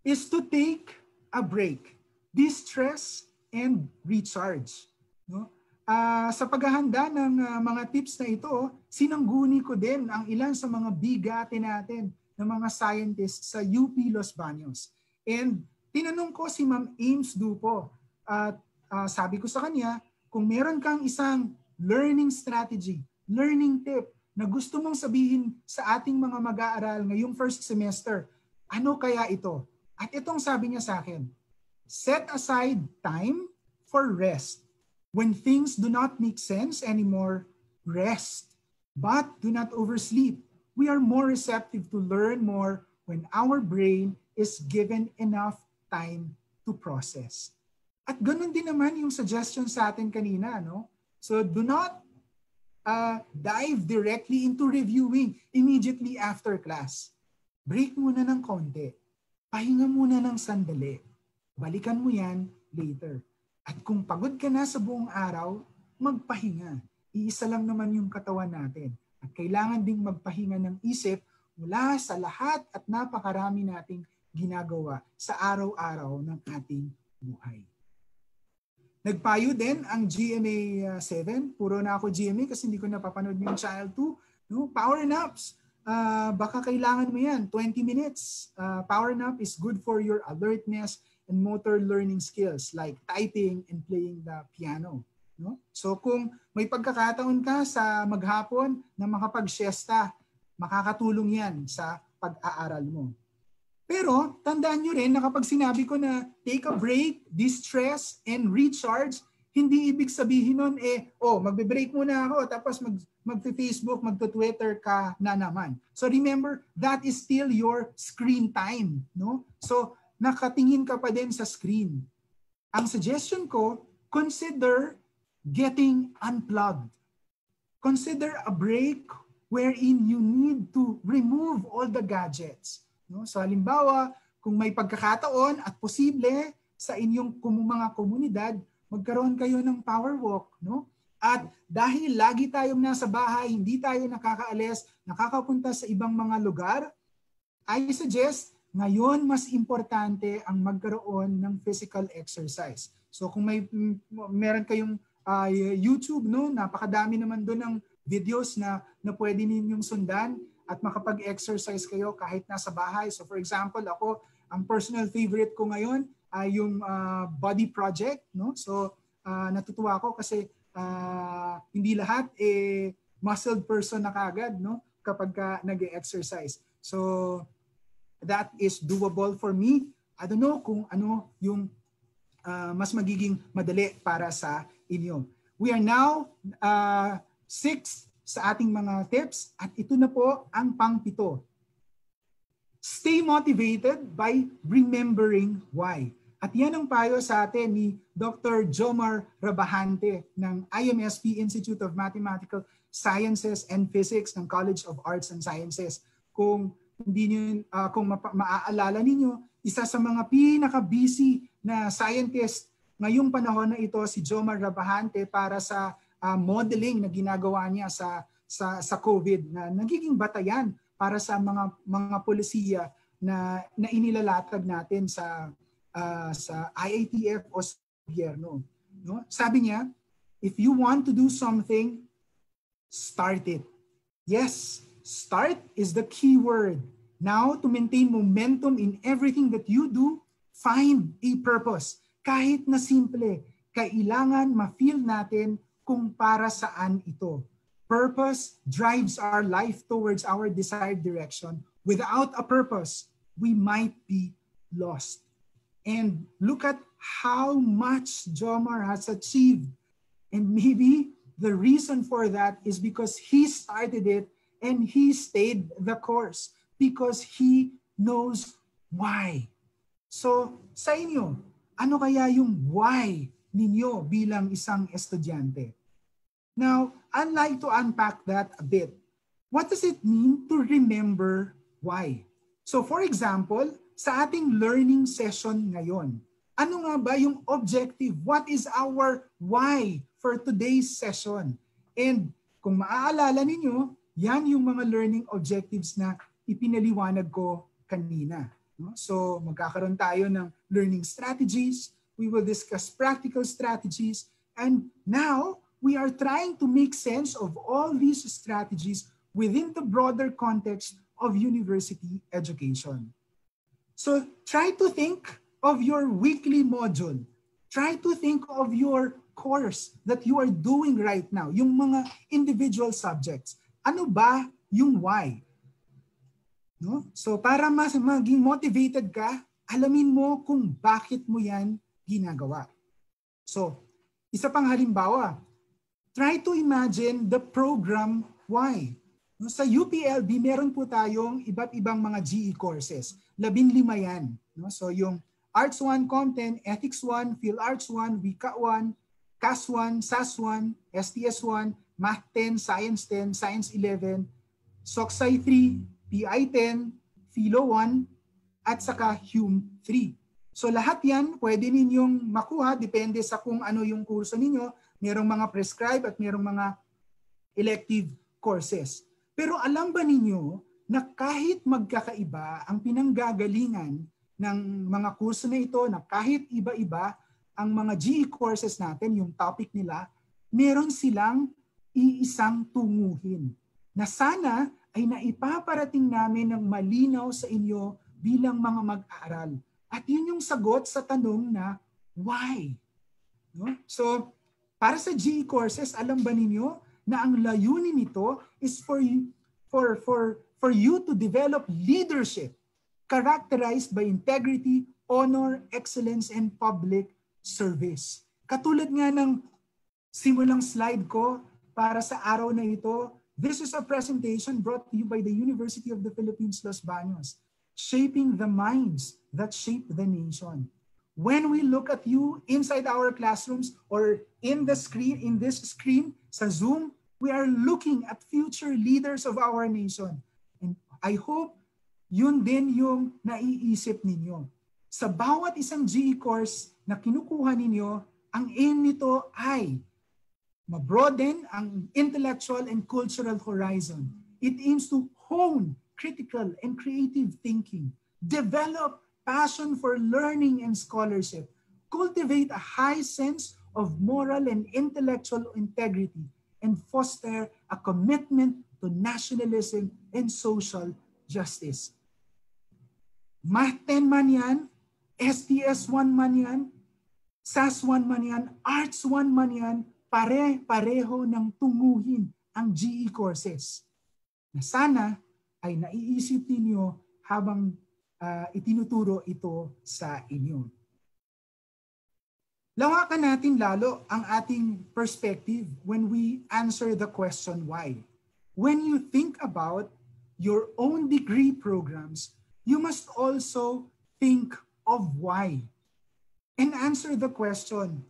is to take a break, distress, and recharge. No? Uh, sa paghahanda ng uh, mga tips na ito, sinangguni ko din ang ilan sa mga bigate natin ng mga scientists sa UP Los Baños. And tinanong ko si Ma'am Ames Dupo at uh, sabi ko sa kanya, kung meron kang isang learning strategy, learning tip na gusto mong sabihin sa ating mga mag-aaral ngayong first semester, ano kaya ito? At itong sabi niya sa akin, set aside time for rest When things do not make sense anymore, rest, but do not oversleep. We are more receptive to learn more when our brain is given enough time to process. At ganun din naman yung suggestion sa atin kanina, no? So do not uh, dive directly into reviewing immediately after class. Break muna ng konti. Pahinga muna ng sandali. Balikan mo yan later. At kung pagod ka na sa buong araw, magpahinga. Iisa lang naman yung katawan natin. At kailangan ding magpahinga ng isip mula sa lahat at napakarami nating ginagawa sa araw-araw ng ating buhay. Nagpayo din ang GMA 7. Uh, Puro na ako GMA kasi hindi ko napapanood yung Channel 2. No? Power naps. Uh, baka kailangan mo yan. 20 minutes. Uh, power nap is good for your alertness and motor learning skills like typing and playing the piano. No? So kung may pagkakataon ka sa maghapon na makapag-siesta, makakatulong yan sa pag-aaral mo. Pero tandaan nyo rin na kapag sinabi ko na take a break, distress, and recharge, hindi ibig sabihin nun eh, oh, magbe-break muna ako tapos mag, magpe-Facebook, magto-Twitter ka na naman. So remember, that is still your screen time. No? So nakatingin ka pa din sa screen. Ang suggestion ko, consider getting unplugged. Consider a break wherein you need to remove all the gadgets. No? So halimbawa, kung may pagkakataon at posible sa inyong mga komunidad, magkaroon kayo ng power walk. No? At dahil lagi tayong nasa bahay, hindi tayo nakakaalis, nakakapunta sa ibang mga lugar, I suggest ngayon, mas importante ang magkaroon ng physical exercise. So kung may meron kayong uh, YouTube, no, napakadami naman doon ng videos na, na pwede ninyong sundan at makapag-exercise kayo kahit nasa bahay. So for example, ako, ang personal favorite ko ngayon ay yung uh, body project. No? So uh, natutuwa ako kasi uh, hindi lahat eh, muscled person na kagad no? kapag ka nag-exercise. So that is doable for me. I don't know kung ano yung uh, mas magiging madali para sa inyo. We are now uh, six sa ating mga tips at ito na po ang pangpito. Stay motivated by remembering why. At yan ang payo sa atin ni Dr. Jomar Rabahante ng IMSP Institute of Mathematical Sciences and Physics ng College of Arts and Sciences. Kung hindi niyo uh, kung mapa- maaalala ninyo, isa sa mga pinaka-busy na scientist ngayong panahon na ito si Jomar Rabahante para sa uh, modeling na ginagawa niya sa sa sa COVID na nagiging batayan para sa mga mga polisiya na na inilalatag natin sa uh, sa IATF o sa gobyerno. No? Sabi niya, if you want to do something, start it. Yes, start is the key word. Now, to maintain momentum in everything that you do, find a purpose. Kahit na simple, kailangan ma-feel natin kung para saan ito. Purpose drives our life towards our desired direction. Without a purpose, we might be lost. And look at how much Jomar has achieved. And maybe the reason for that is because he started it and he stayed the course because he knows why. So, sa inyo, ano kaya yung why ninyo bilang isang estudyante? Now, I'd like to unpack that a bit. What does it mean to remember why? So for example, sa ating learning session ngayon, ano nga ba yung objective? What is our why for today's session? And kung maaalala ninyo, yan yung mga learning objectives na ipinaliwanag ko kanina. No? So magkakaroon tayo ng learning strategies, we will discuss practical strategies, and now we are trying to make sense of all these strategies within the broader context of university education. So try to think of your weekly module. Try to think of your course that you are doing right now, yung mga individual subjects. Ano ba yung why? No? So para mas maging motivated ka, alamin mo kung bakit mo yan ginagawa. So, isa pang halimbawa, try to imagine the program why. No, sa UPLB, meron po tayong iba't ibang mga GE courses. Labing lima yan. No? So yung Arts 1 Content, Ethics 1, Phil Arts 1, Wika 1, CAS 1, SAS 1, STS 1, Math 10, Science 10, Science 11, SOCSI 3, PI-10, Philo 1, at saka Hume 3. So lahat yan pwede ninyong makuha depende sa kung ano yung kurso ninyo. Merong mga prescribed at merong mga elective courses. Pero alam ba ninyo na kahit magkakaiba ang pinanggagalingan ng mga kurso na ito, na kahit iba-iba ang mga GE courses natin, yung topic nila, meron silang iisang tunguhin na sana ay naipaparating namin ng malinaw sa inyo bilang mga mag-aaral. At yun yung sagot sa tanong na why? No? So, para sa GE courses, alam ba ninyo na ang layunin nito is for you, for, for, for you to develop leadership characterized by integrity, honor, excellence, and public service. Katulad nga ng simulang slide ko para sa araw na ito, This is a presentation brought to you by the University of the Philippines, Los Baños, shaping the minds that shape the nation. When we look at you inside our classrooms or in the screen, in this screen, sa Zoom, we are looking at future leaders of our nation. And I hope yun din yung naiisip ninyo. Sa bawat isang GE course na kinukuha ninyo, ang aim nito ay mabroaden ang intellectual and cultural horizon. It aims to hone critical and creative thinking, develop passion for learning and scholarship, cultivate a high sense of moral and intellectual integrity, and foster a commitment to nationalism and social justice. Math 10 man yan, STS 1 man yan, SAS 1 man yan, Arts 1 man yan, pare-pareho ng tunguhin ang GE courses na sana ay naiisip ninyo habang uh, itinuturo ito sa inyo. Lawakan natin lalo ang ating perspective when we answer the question why. When you think about your own degree programs, you must also think of why and answer the question,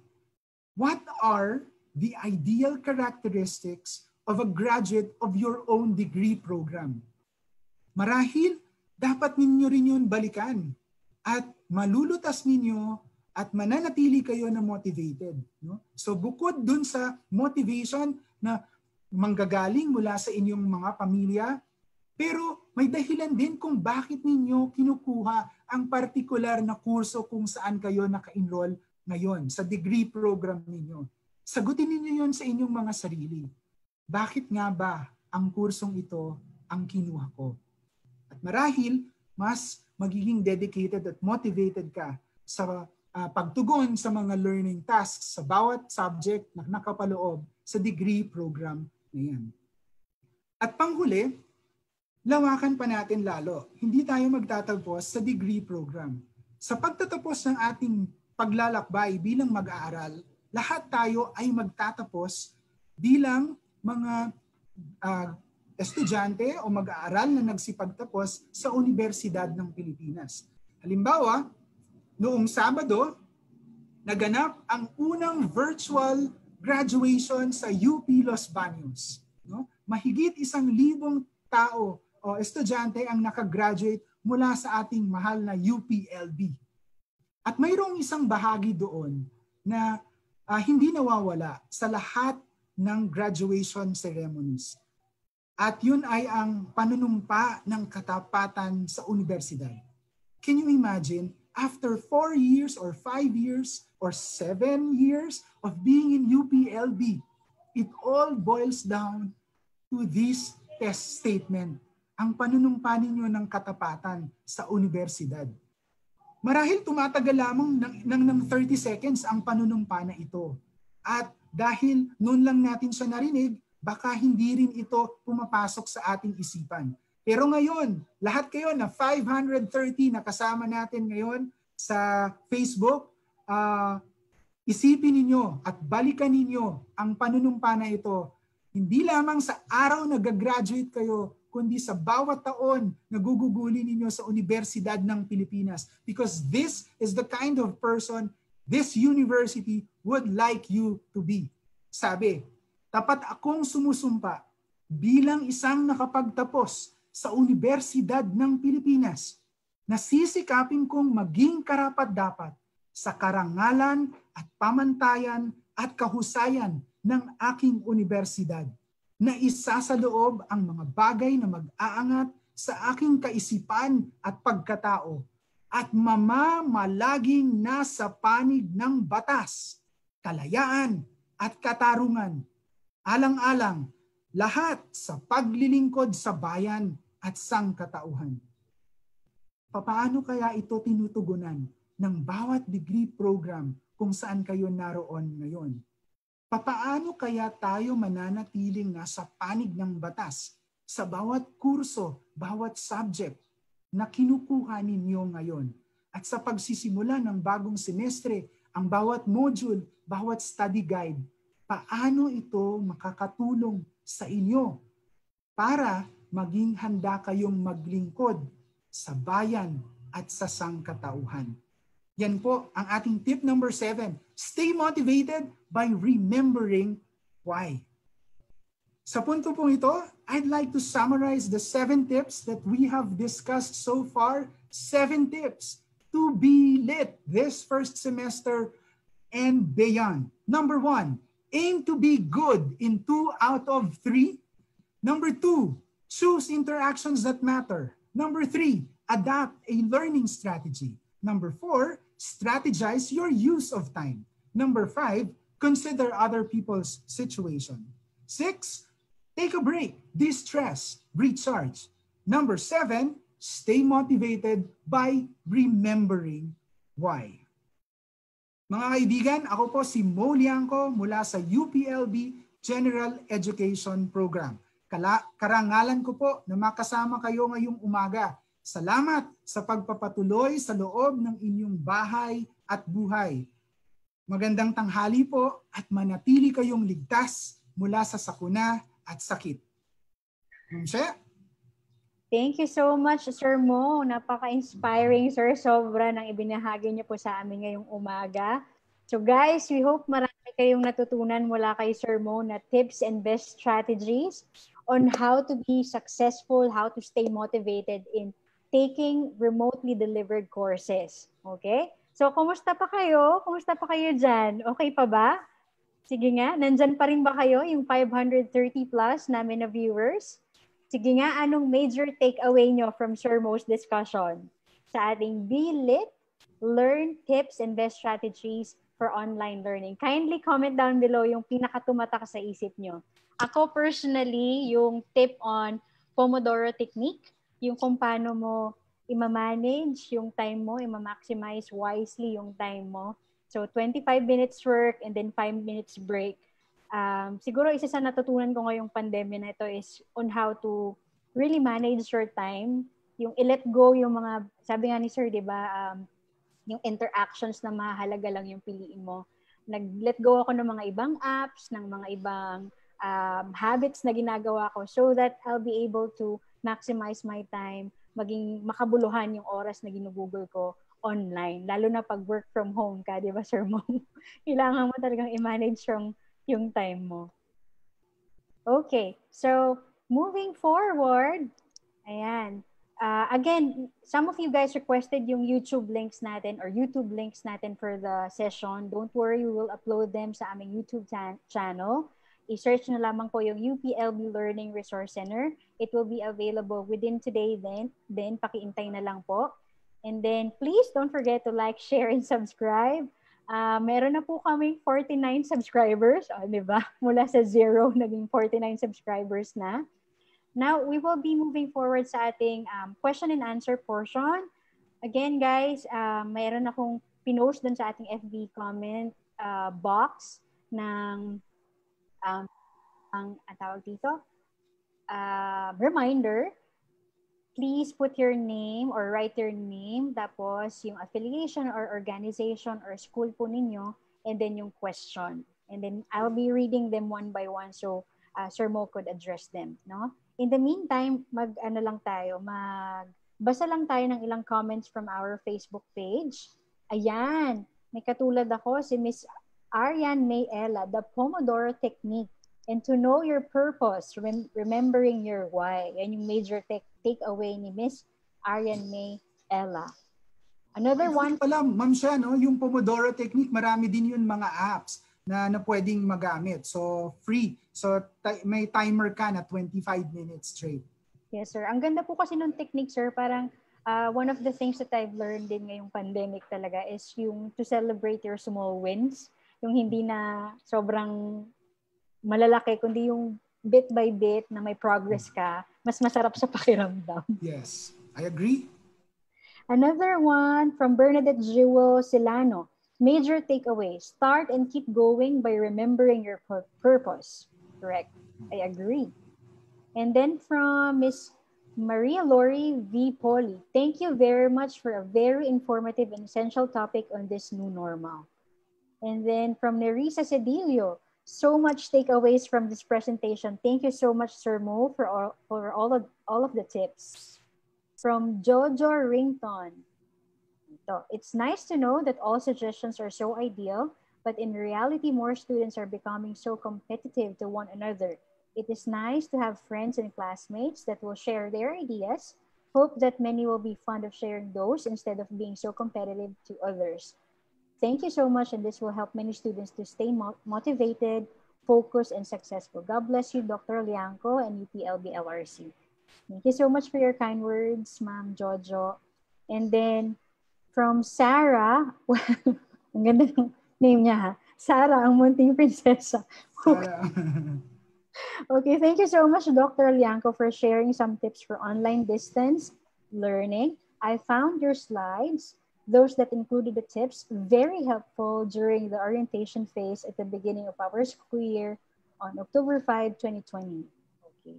what are the ideal characteristics of a graduate of your own degree program. Marahil, dapat ninyo rin yun balikan at malulutas ninyo at mananatili kayo na motivated. No? So bukod dun sa motivation na manggagaling mula sa inyong mga pamilya, pero may dahilan din kung bakit ninyo kinukuha ang partikular na kurso kung saan kayo naka-enroll ngayon sa degree program ninyo. Sagutin ninyo yon sa inyong mga sarili. Bakit nga ba ang kursong ito ang kinuha ko? At marahil, mas magiging dedicated at motivated ka sa uh, pagtugon sa mga learning tasks sa bawat subject na nakapaloob sa degree program na yan. At panghuli, lawakan pa natin lalo. Hindi tayo magtatapos sa degree program. Sa pagtatapos ng ating paglalakbay bilang mag-aaral, lahat tayo ay magtatapos bilang mga uh, estudyante o mag-aaral na nagsipagtapos sa Universidad ng Pilipinas. Halimbawa, noong Sabado, naganap ang unang virtual graduation sa UP Los Baños. No? Mahigit isang libong tao o estudyante ang nakagraduate mula sa ating mahal na UPLB. At mayroong isang bahagi doon na uh, hindi nawawala sa lahat ng graduation ceremonies. At yun ay ang panunumpa ng katapatan sa universidad. Can you imagine, after four years or five years or seven years of being in UPLB, it all boils down to this test statement. Ang panunumpa ninyo ng katapatan sa universidad. Marahil tumatagal lamang ng, ng, ng 30 seconds ang panunumpa na ito. At dahil noon lang natin siya narinig, baka hindi rin ito pumapasok sa ating isipan. Pero ngayon, lahat kayo na 530 na kasama natin ngayon sa Facebook, uh, isipin ninyo at balikan ninyo ang panunumpa na ito. Hindi lamang sa araw na gagraduate kayo, kundi sa bawat taon na guguguli ninyo sa Universidad ng Pilipinas. Because this is the kind of person this university would like you to be. Sabi, tapat akong sumusumpa bilang isang nakapagtapos sa Universidad ng Pilipinas na sisikapin kong maging karapat-dapat sa karangalan at pamantayan at kahusayan ng aking universidad na isa ang mga bagay na mag-aangat sa aking kaisipan at pagkatao at mamamalaging nasa panig ng batas, kalayaan at katarungan. Alang-alang, lahat sa paglilingkod sa bayan at sangkatauhan. Papaano kaya ito tinutugunan ng bawat degree program kung saan kayo naroon ngayon? Papaano kaya tayo mananatiling nasa panig ng batas sa bawat kurso, bawat subject na kinukuha ninyo ngayon? At sa pagsisimula ng bagong semestre, ang bawat module, bawat study guide, paano ito makakatulong sa inyo para maging handa kayong maglingkod sa bayan at sa sangkatauhan. Yan po ang ating tip number seven. Stay motivated by remembering why. Sa punto pong ito, I'd like to summarize the seven tips that we have discussed so far. Seven tips to be lit this first semester and beyond. Number one, aim to be good in two out of three. Number two, choose interactions that matter. Number three, adapt a learning strategy. Number four, strategize your use of time. Number five, consider other people's situation. Six, take a break, distress, recharge. Number seven, stay motivated by remembering why. Mga kaibigan, ako po si Mo Liangco mula sa UPLB General Education Program. Kala karangalan ko po na makasama kayo ngayong umaga Salamat sa pagpapatuloy sa loob ng inyong bahay at buhay. Magandang tanghali po at manatili kayong ligtas mula sa sakuna at sakit. Mumsya? Thank you so much, Sir Mo. Napaka-inspiring, Sir. Sobra nang ibinahagi niyo po sa amin ngayong umaga. So guys, we hope marami kayong natutunan mula kay Sir Mo na tips and best strategies on how to be successful, how to stay motivated in taking remotely delivered courses. Okay? So, kumusta pa kayo? Kumusta pa kayo dyan? Okay pa ba? Sige nga, nandyan pa rin ba kayo, yung 530 plus namin na viewers? Sige nga, anong major takeaway nyo from Sir Mo's discussion sa ating Be Lit, Learn Tips and Best Strategies for online learning? Kindly comment down below yung pinakatumatak sa isip nyo. Ako personally, yung tip on Pomodoro technique, yung kung paano mo i-manage yung time mo, i-maximize wisely yung time mo. So 25 minutes work and then 5 minutes break. Um, siguro isa sa natutunan ko ngayong pandemya na ito is on how to really manage your time. Yung i-let go yung mga, sabi nga ni Sir, di ba, um, yung interactions na mahalaga lang yung piliin mo. Nag-let go ako ng mga ibang apps, ng mga ibang um, habits na ginagawa ko so that I'll be able to maximize my time, maging makabuluhan yung oras na ginugugol ko online. Lalo na pag work from home ka, di ba, Sir Mo? Kailangan mo talagang i-manage yung, yung time mo. Okay, so moving forward, ayan, Uh, again, some of you guys requested yung YouTube links natin or YouTube links natin for the session. Don't worry, we will upload them sa aming YouTube channel. I-search na lamang po yung UPLB Learning Resource Center. It will be available within today then. Then, pakiintay na lang po. And then, please don't forget to like, share, and subscribe. Uh, meron na po kami 49 subscribers. O, oh, di ba? Mula sa zero, naging 49 subscribers na. Now, we will be moving forward sa ating um, question and answer portion. Again, guys, uh, mayroon akong pinost dun sa ating FB comment uh, box ng um, ang, ang tawag dito, uh, reminder, please put your name or write your name, tapos yung affiliation or organization or school po ninyo, and then yung question. And then I'll be reading them one by one so uh, Sir Mo could address them. No? In the meantime, mag ano lang tayo, mag basa lang tayo ng ilang comments from our Facebook page. Ayan, may katulad ako si Miss Arian May Ella, the Pomodoro Technique. And to know your purpose, rem- remembering your why. Yan yung major take takeaway ni Miss Arian May Ella. Another one. Pala, ma'am siya, no? yung Pomodoro Technique, marami din yun mga apps na, na pwedeng magamit. So, free. So, may timer ka na 25 minutes straight. Yes, sir. Ang ganda po kasi nung technique, sir. Parang uh, one of the things that I've learned din ngayong pandemic talaga is yung to celebrate your small wins. Yung hindi na sobrang malalaki, kundi yung bit by bit na may progress ka, mas masarap sa pakiramdam. Yes, I agree. Another one from Bernadette Jewel Silano. Major takeaway, start and keep going by remembering your purpose. Correct. I agree. And then from Miss Maria Lori V. Poli, thank you very much for a very informative and essential topic on this new normal. And then from Nerissa Cedillo, so much takeaways from this presentation. Thank you so much, Sir Mo, for all, for all of all of the tips. From Jojo Rington. It's nice to know that all suggestions are so ideal, but in reality, more students are becoming so competitive to one another. It is nice to have friends and classmates that will share their ideas. Hope that many will be fond of sharing those instead of being so competitive to others. Thank you so much, and this will help many students to stay mo motivated, focused, and successful. God bless you, Dr. Lianco and UPLB LRC. Thank you so much for your kind words, Ma'am Jojo. And then from Sarah. ang ganda ng name niya ha. Sarah, ang munting prinsesa. okay, thank you so much, Dr. Lianco, for sharing some tips for online distance learning. I found your slides, those that included the tips, very helpful during the orientation phase at the beginning of our school year on October 5, 2020. Okay.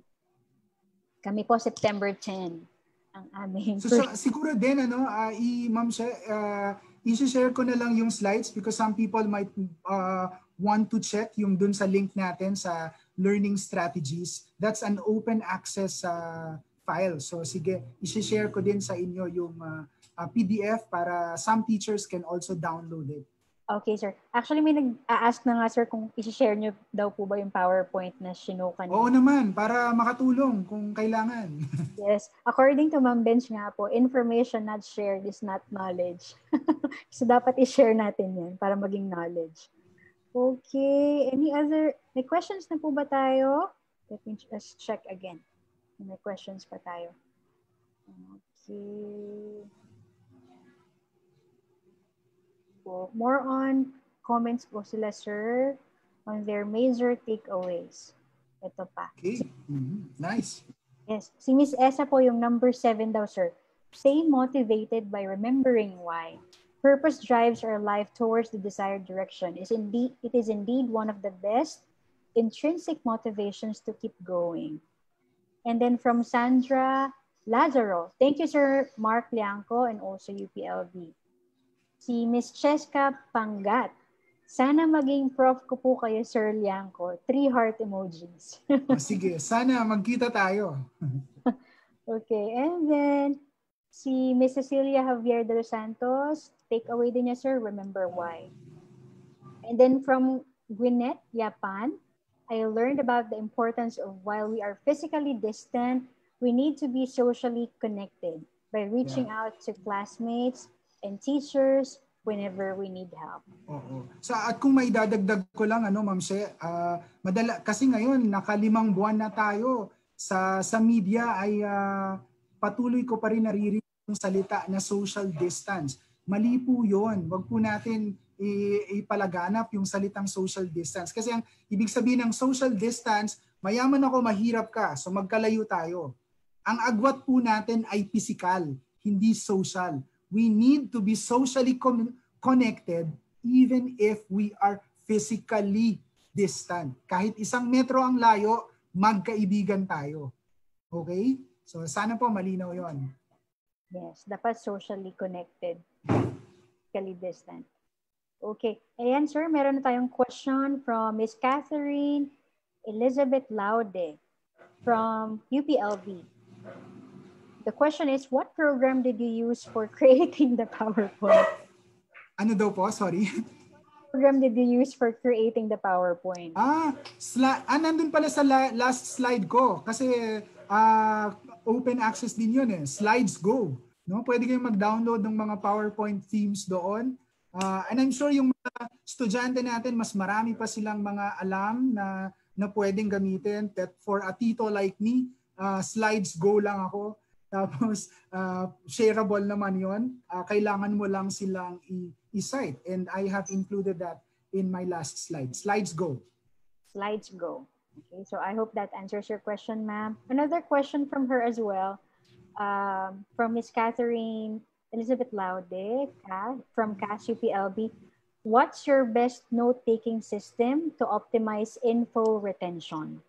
Kami po September 10 ang aming So, so siguro din ano, uh, i ma'am uh, i-share ko na lang yung slides because some people might uh, want to check yung dun sa link natin sa learning strategies. That's an open access uh, file. So sige, i-share ko din sa inyo yung uh, uh, PDF para some teachers can also download it. Okay, sir. Actually, may nag-ask na nga, sir, kung i-share nyo daw po ba yung PowerPoint na sinukan Oo naman, para makatulong kung kailangan. yes. According to Ma'am Bench nga po, information not shared is not knowledge. so, dapat i-share natin yan para maging knowledge. Okay. Any other, may questions na po ba tayo? Let me just check again. May questions pa tayo. Okay. Po. More on comments po sila, sir, on their major takeaways. Ito pa. Okay. Mm-hmm. Nice. Yes. Si Miss Esa po yung number seven daw, sir. Stay motivated by remembering why. Purpose drives our life towards the desired direction. Is indeed, it is indeed one of the best intrinsic motivations to keep going. And then from Sandra Lazaro, thank you, Sir Mark Lianco and also UPLB. Si Miss Cheska Pangat, sana maging prof ko po kayo, Sir Lianco. Three heart emojis. oh, sige, sana magkita tayo. okay, and then si Miss Cecilia Javier de los Santos, take away din niya, sir, remember why. And then from Gwyneth Yapan, I learned about the importance of while we are physically distant, we need to be socially connected by reaching yeah. out to classmates and teachers whenever we need help. Oo. Sa at kung may dadagdag ko lang ano Ma'am She, uh, madala kasi ngayon nakalimang buwan na tayo sa sa media ay uh, patuloy ko pa rin naririnig yung salita na social distance. Mali po 'yon. Wag po natin ipalaganap yung salitang social distance. Kasi ang ibig sabihin ng social distance, mayaman ako, mahirap ka, so magkalayo tayo. Ang agwat po natin ay physical, hindi social. We need to be socially connected even if we are physically distant. Kahit isang metro ang layo, magkaibigan tayo. Okay? So sana po malinaw yon. Yes, dapat socially connected, physically distant. Okay. Ayan, sir, meron na tayong question from Miss Catherine Elizabeth Laude from UPLB. The question is, what program did you use for creating the PowerPoint? Ano daw po? Sorry. program did you use for creating the PowerPoint? Ah, sli- ah nandun pala sa la- last slide ko. Kasi uh, open access din yun eh. Slides Go. No? Pwede kayong mag-download ng mga PowerPoint themes doon Uh, and I'm sure yung mga estudyante natin, mas marami pa silang mga alam na, na pwedeng gamitin. That for a tito like me, uh, slides go lang ako. Tapos uh, shareable naman yon. Uh, kailangan mo lang silang i-cite. And I have included that in my last slide. Slides go. Slides go. Okay, so I hope that answers your question, ma'am. Another question from her as well, um, from Miss Catherine Elizabeth Laude from CAS UPLB. What's your best note-taking system to optimize info retention?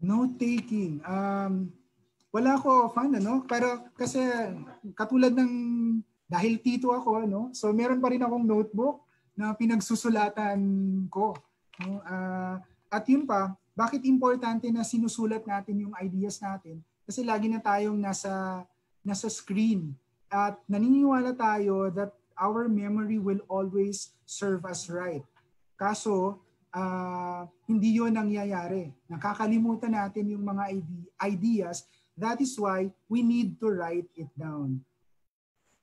Note-taking. Um, wala ko fan, ano? Pero kasi katulad ng dahil tito ako, no? So meron pa rin akong notebook na pinagsusulatan ko. No? Uh, at yun pa, bakit importante na sinusulat natin yung ideas natin? Kasi lagi na tayong nasa nasa screen. At naniniwala tayo that our memory will always serve us right. Kaso, uh, hindi yon nangyayari. Nakakalimutan natin yung mga ideas. That is why we need to write it down.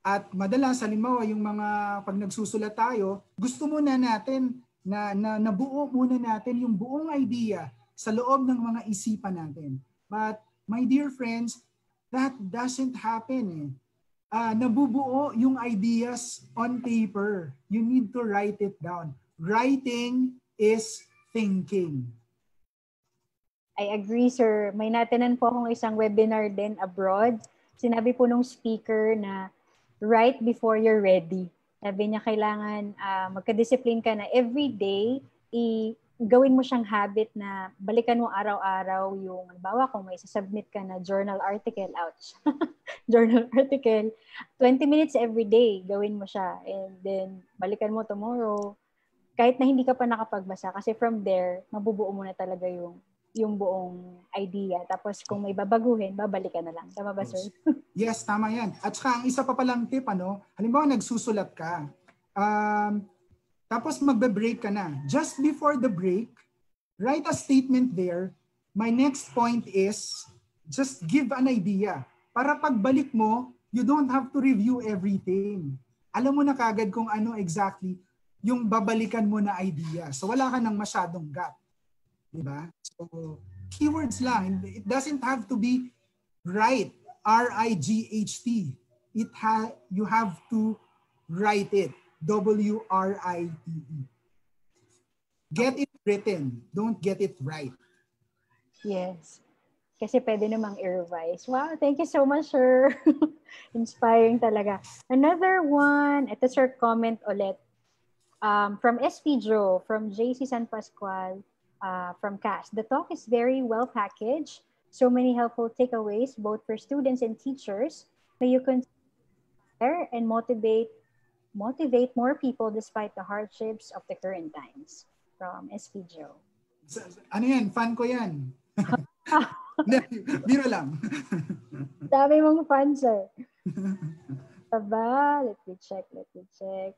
At madalas, halimbawa, yung mga pag nagsusulat tayo, gusto muna natin na, na nabuo muna natin yung buong idea sa loob ng mga isipan natin. But my dear friends, That doesn't happen eh. Uh, nabubuo yung ideas on paper. You need to write it down. Writing is thinking. I agree, sir. May natinan po akong isang webinar din abroad. Sinabi po nung speaker na write before you're ready. Sabi niya kailangan uh, magka-discipline ka na every day i gawin mo siyang habit na balikan mo araw-araw yung, halimbawa kung may submit ka na journal article, ouch, journal article, 20 minutes every day, gawin mo siya. And then, balikan mo tomorrow. Kahit na hindi ka pa nakapagbasa. Kasi from there, mabubuo mo na talaga yung yung buong idea. Tapos kung may babaguhin, babalikan na lang. Tama ba, sir? yes, tama yan. At saka ang isa pa palang tip, ano, halimbawa nagsusulat ka. Um, tapos magbe-break ka na. Just before the break, write a statement there. My next point is just give an idea. Para pagbalik mo, you don't have to review everything. Alam mo na kagad kung ano exactly yung babalikan mo na idea. So wala ka nang masyadong gap. Di ba? So keywords lang. It doesn't have to be right. R-I-G-H-T. It ha you have to write it W-R-I-T-E. Get it written. Don't get it right. Yes. Kasi pwede namang i-revise. Wow, thank you so much, sir. Inspiring talaga. Another one, ito sir, comment ulit. Um, from SP Joe, from JC San Pascual, uh, from CAS. The talk is very well packaged. So many helpful takeaways, both for students and teachers. May you consider and motivate motivate more people despite the hardships of the current times. From SP Joe. Ano yan? Fan ko yan. Biro lang. Dami mong fans, sir. Aba, let me check, let me check.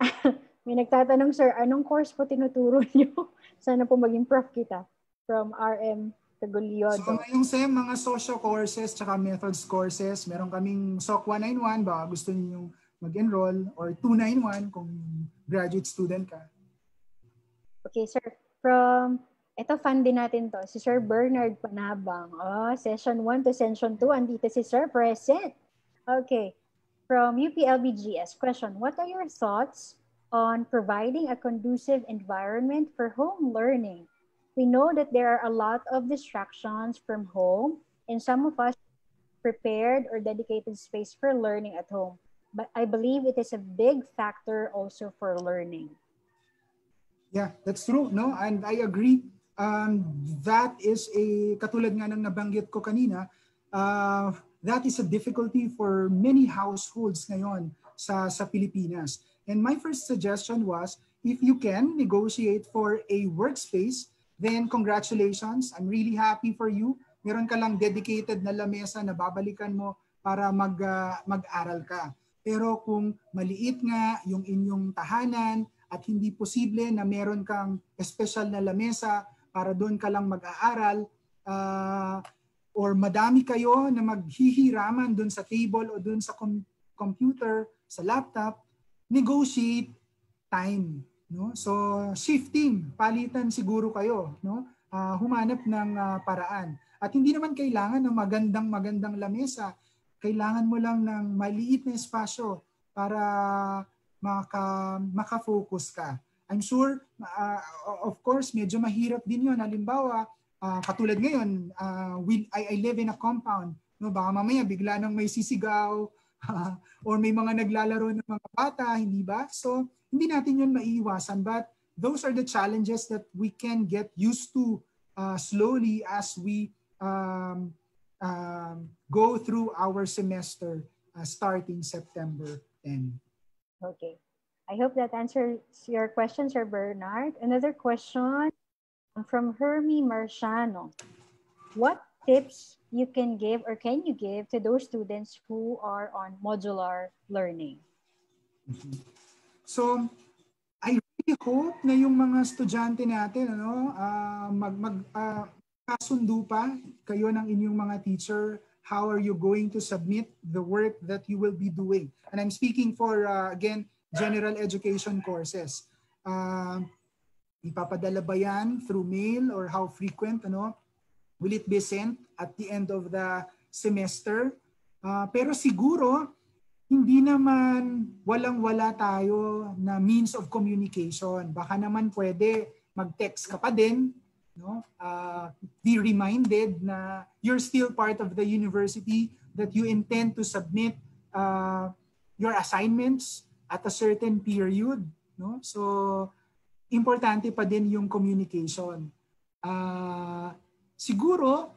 May nagtatanong, sir, anong course po tinuturo niyo? Sana po maging prof kita from RM Caguliodo. So ngayong SEM, mga social courses tsaka methods courses, meron kaming SOC 191, baka gusto niyo mag-enroll, or 291 kung graduate student ka. Okay, sir. From ito, fan din natin to. Si Sir Bernard Panabang. Oh, session 1 to session 2. Andito si Sir present. Okay. From UPLBGS, question, what are your thoughts on providing a conducive environment for home learning? We know that there are a lot of distractions from home and some of us prepared or dedicated space for learning at home. But I believe it is a big factor also for learning. Yeah, that's true. No, and I agree that is a, katulad nga ng nabanggit ko kanina, uh, that is a difficulty for many households ngayon sa, sa Pilipinas. And my first suggestion was, if you can negotiate for a workspace, then congratulations. I'm really happy for you. Meron ka lang dedicated na lamesa na babalikan mo para mag, uh, mag-aral ka. Pero kung maliit nga yung inyong tahanan at hindi posible na meron kang special na lamesa para doon ka lang mag-aaral uh, or madami kayo na maghihiraman doon sa table o doon sa com- computer, sa laptop, negotiate time. No? So shifting, palitan siguro kayo. No? Uh, humanap ng uh, paraan. At hindi naman kailangan ng magandang magandang lamesa. Kailangan mo lang ng maliit na espasyo para maka, maka-focus ka. I'm sure, uh, of course, medyo mahirap din yun. Halimbawa, uh, katulad ngayon, uh, we, I, I live in a compound. No, baka mamaya bigla nang may sisigaw or may mga naglalaro ng mga bata, hindi ba? So, hindi natin yun maiiwasan. But those are the challenges that we can get used to uh, slowly as we um, um, go through our semester uh, starting September 10. Okay. I hope that answers your question, Sir Bernard. Another question from Hermie Marciano. What tips you can give or can you give to those students who are on modular learning? So, I really hope na yung mga estudyante natin ano, uh, mag mag uh, pa kayo ng inyong mga teacher how are you going to submit the work that you will be doing and i'm speaking for uh, again general education courses. Uh, ipapadala ba yan through mail or how frequent? Ano? Will it be sent at the end of the semester? Uh, pero siguro, hindi naman walang-wala tayo na means of communication. Baka naman pwede mag-text ka pa din, no? Uh, be reminded na you're still part of the university, that you intend to submit uh, your assignments at a certain period. No? So, importante pa din yung communication. Uh, siguro,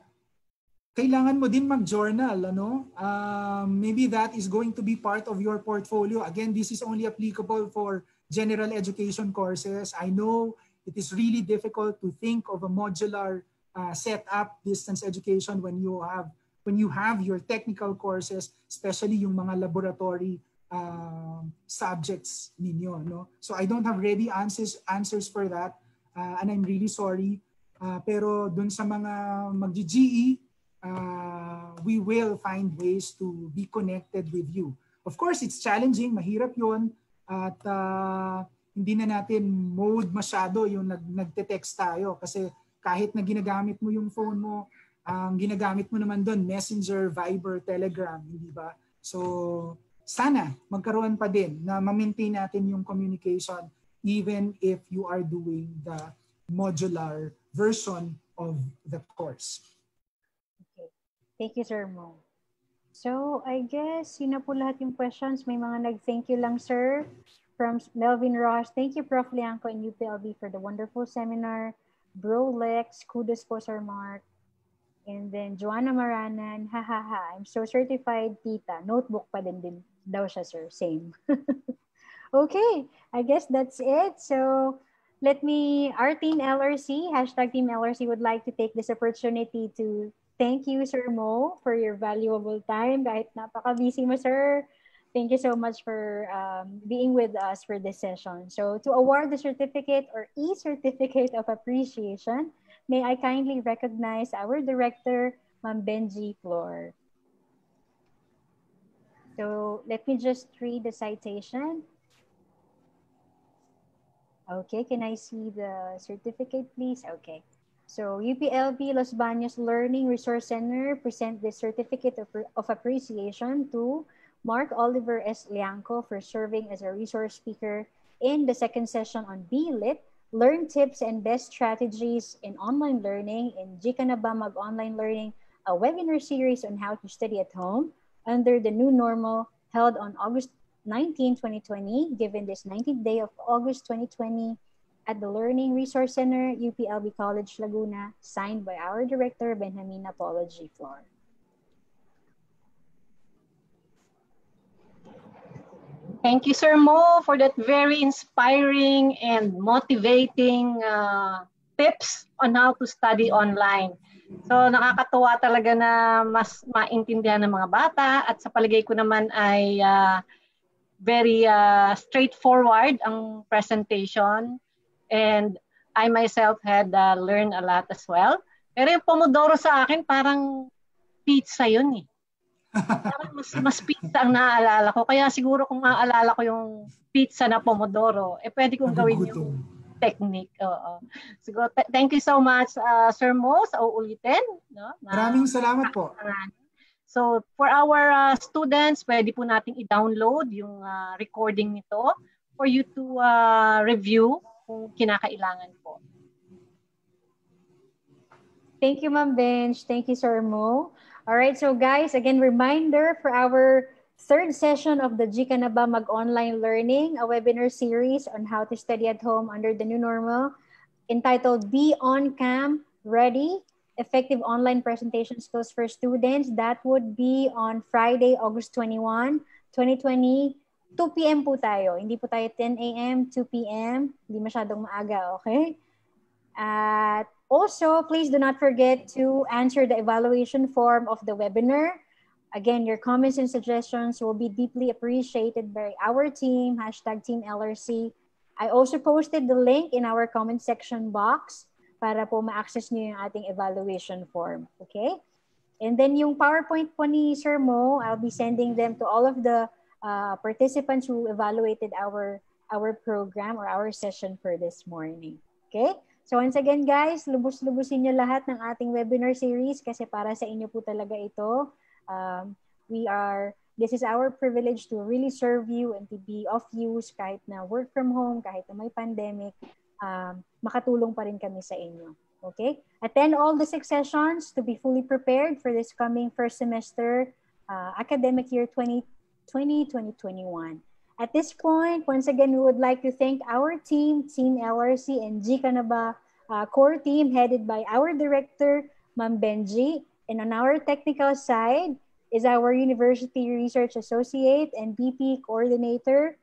kailangan mo din mag-journal. Ano? Uh, maybe that is going to be part of your portfolio. Again, this is only applicable for general education courses. I know it is really difficult to think of a modular uh, setup distance education when you have when you have your technical courses, especially yung mga laboratory uh, subjects ninyo. No? So I don't have ready answers answers for that uh, and I'm really sorry. Uh, pero dun sa mga mag-GE, uh, we will find ways to be connected with you. Of course, it's challenging, mahirap yon at uh, hindi na natin mode masyado yung nag nagte-text tayo kasi kahit na ginagamit mo yung phone mo, ang ginagamit mo naman doon Messenger, Viber, Telegram, hindi ba? So sana magkaroon pa din na ma-maintain natin yung communication even if you are doing the modular version of the course. Okay. Thank you, Sir Mo. So, I guess yun na po lahat yung questions. May mga nag-thank you lang, sir. From Melvin Ross, thank you, Prof. Lianco and UPLB for the wonderful seminar. Bro Lex, kudos po, Sir Mark. And then Joanna Maranan, ha ha ha, I'm so certified tita. Notebook pa din din daw siya, sir. Same. okay, I guess that's it. So, let me, our team LRC, hashtag team LRC would like to take this opportunity to Thank you, Sir Mo, for your valuable time. Kahit mo, sir. Thank you so much for um, being with us for this session. So to award the certificate or e-certificate of appreciation, may I kindly recognize our director, Ma'am Benji Flor. So let me just read the citation. Okay, can I see the certificate, please? Okay. So UPLB Los Baños Learning Resource Center present the Certificate of, of Appreciation to Mark Oliver S. Lianco for serving as a resource speaker in the second session on BLIT, Learn Tips and Best Strategies in Online Learning in Jikanabamag Online Learning, a webinar series on how to study at home under the new normal held on August 19, 2020, given this 19th day of August 2020 at the Learning Resource Center, UPLB College Laguna, signed by our director, Benjamin Apollo G. Flor. Thank you, Sir Mo, for that very inspiring and motivating uh, tips on how to study online. So nakakatuwa talaga na mas maintindihan ng mga bata at sa paligay ko naman ay uh, very uh, straightforward ang presentation And I myself had uh, learned a lot as well. Pero yung Pomodoro sa akin, parang pizza yun eh. Parang mas, mas pizza ang naaalala ko. Kaya siguro kung maaalala ko yung pizza na Pomodoro, eh pwede kong gawin yung technique. Oo. Siguro, th- thank you so much, uh, Sir Mo, sa uulitin. No? Na, Maraming salamat po. So, for our uh, students, pwede po nating i-download yung uh, recording nito for you to uh, review kung kinakailangan po. Thank you, Ma'am Bench. Thank you, Sir Mo. All right, so guys, again, reminder for our third session of the Jika mag-online learning, a webinar series on how to study at home under the new normal, entitled Be On Cam Ready, Effective Online Presentation Skills for Students. That would be on Friday, August 21, 2020, 2 p.m. po tayo. Hindi po tayo 10 a.m., 2 p.m. Hindi masyadong maaga, okay? At also, please do not forget to answer the evaluation form of the webinar. Again, your comments and suggestions will be deeply appreciated by our team, hashtag Team LRC. I also posted the link in our comment section box para po ma-access niyo yung ating evaluation form. Okay? And then yung PowerPoint po ni Sir Mo, I'll be sending them to all of the uh, participants who evaluated our our program or our session for this morning. Okay? So once again guys, lubos-lubusin niyo lahat ng ating webinar series kasi para sa inyo po talaga ito. Um, we are, this is our privilege to really serve you and to be of use kahit na work from home, kahit na may pandemic, um, makatulong pa rin kami sa inyo. Okay? Attend all the six sessions to be fully prepared for this coming first semester uh, academic year 2020 2020-2021. At this point, once again, we would like to thank our team, Team LRC and G Kanaba uh, core team headed by our director, Ma'am Benji. And on our technical side is our University Research Associate and BP Coordinator,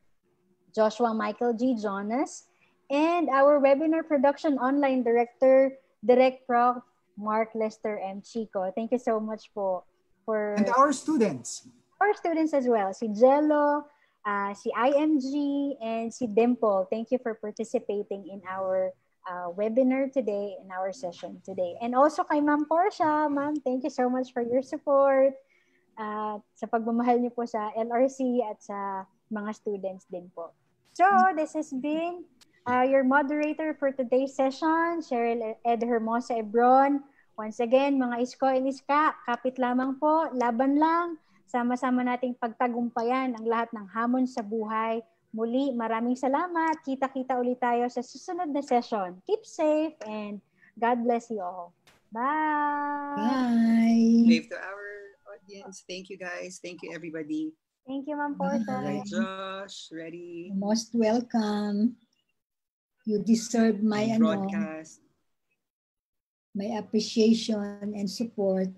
Joshua Michael G. Jonas. And our webinar production online director, Direct Prof. Mark Lester M. Chico. Thank you so much po for... And our students. our students as well, si Jello, uh, si IMG, and si Dimple. Thank you for participating in our uh, webinar today, in our session today. And also kay Ma'am Portia. Ma'am, thank you so much for your support uh, sa pagmamahal niyo po sa LRC at sa mga students din po. So, this has been uh, your moderator for today's session, Cheryl Ed Hermosa Ebron. Once again, mga isko and iska, kapit lamang po, laban lang, Sama-sama nating pagtagumpayan ang lahat ng hamon sa buhay. Muli, maraming salamat. Kita-kita ulit tayo sa susunod na session. Keep safe and God bless you all. Bye. Bye. Wave to our audience. Thank you guys. Thank you everybody. Thank you, Ma'am Porter. Right, Josh, ready. Most welcome. You deserve my ano, broadcast. my appreciation and support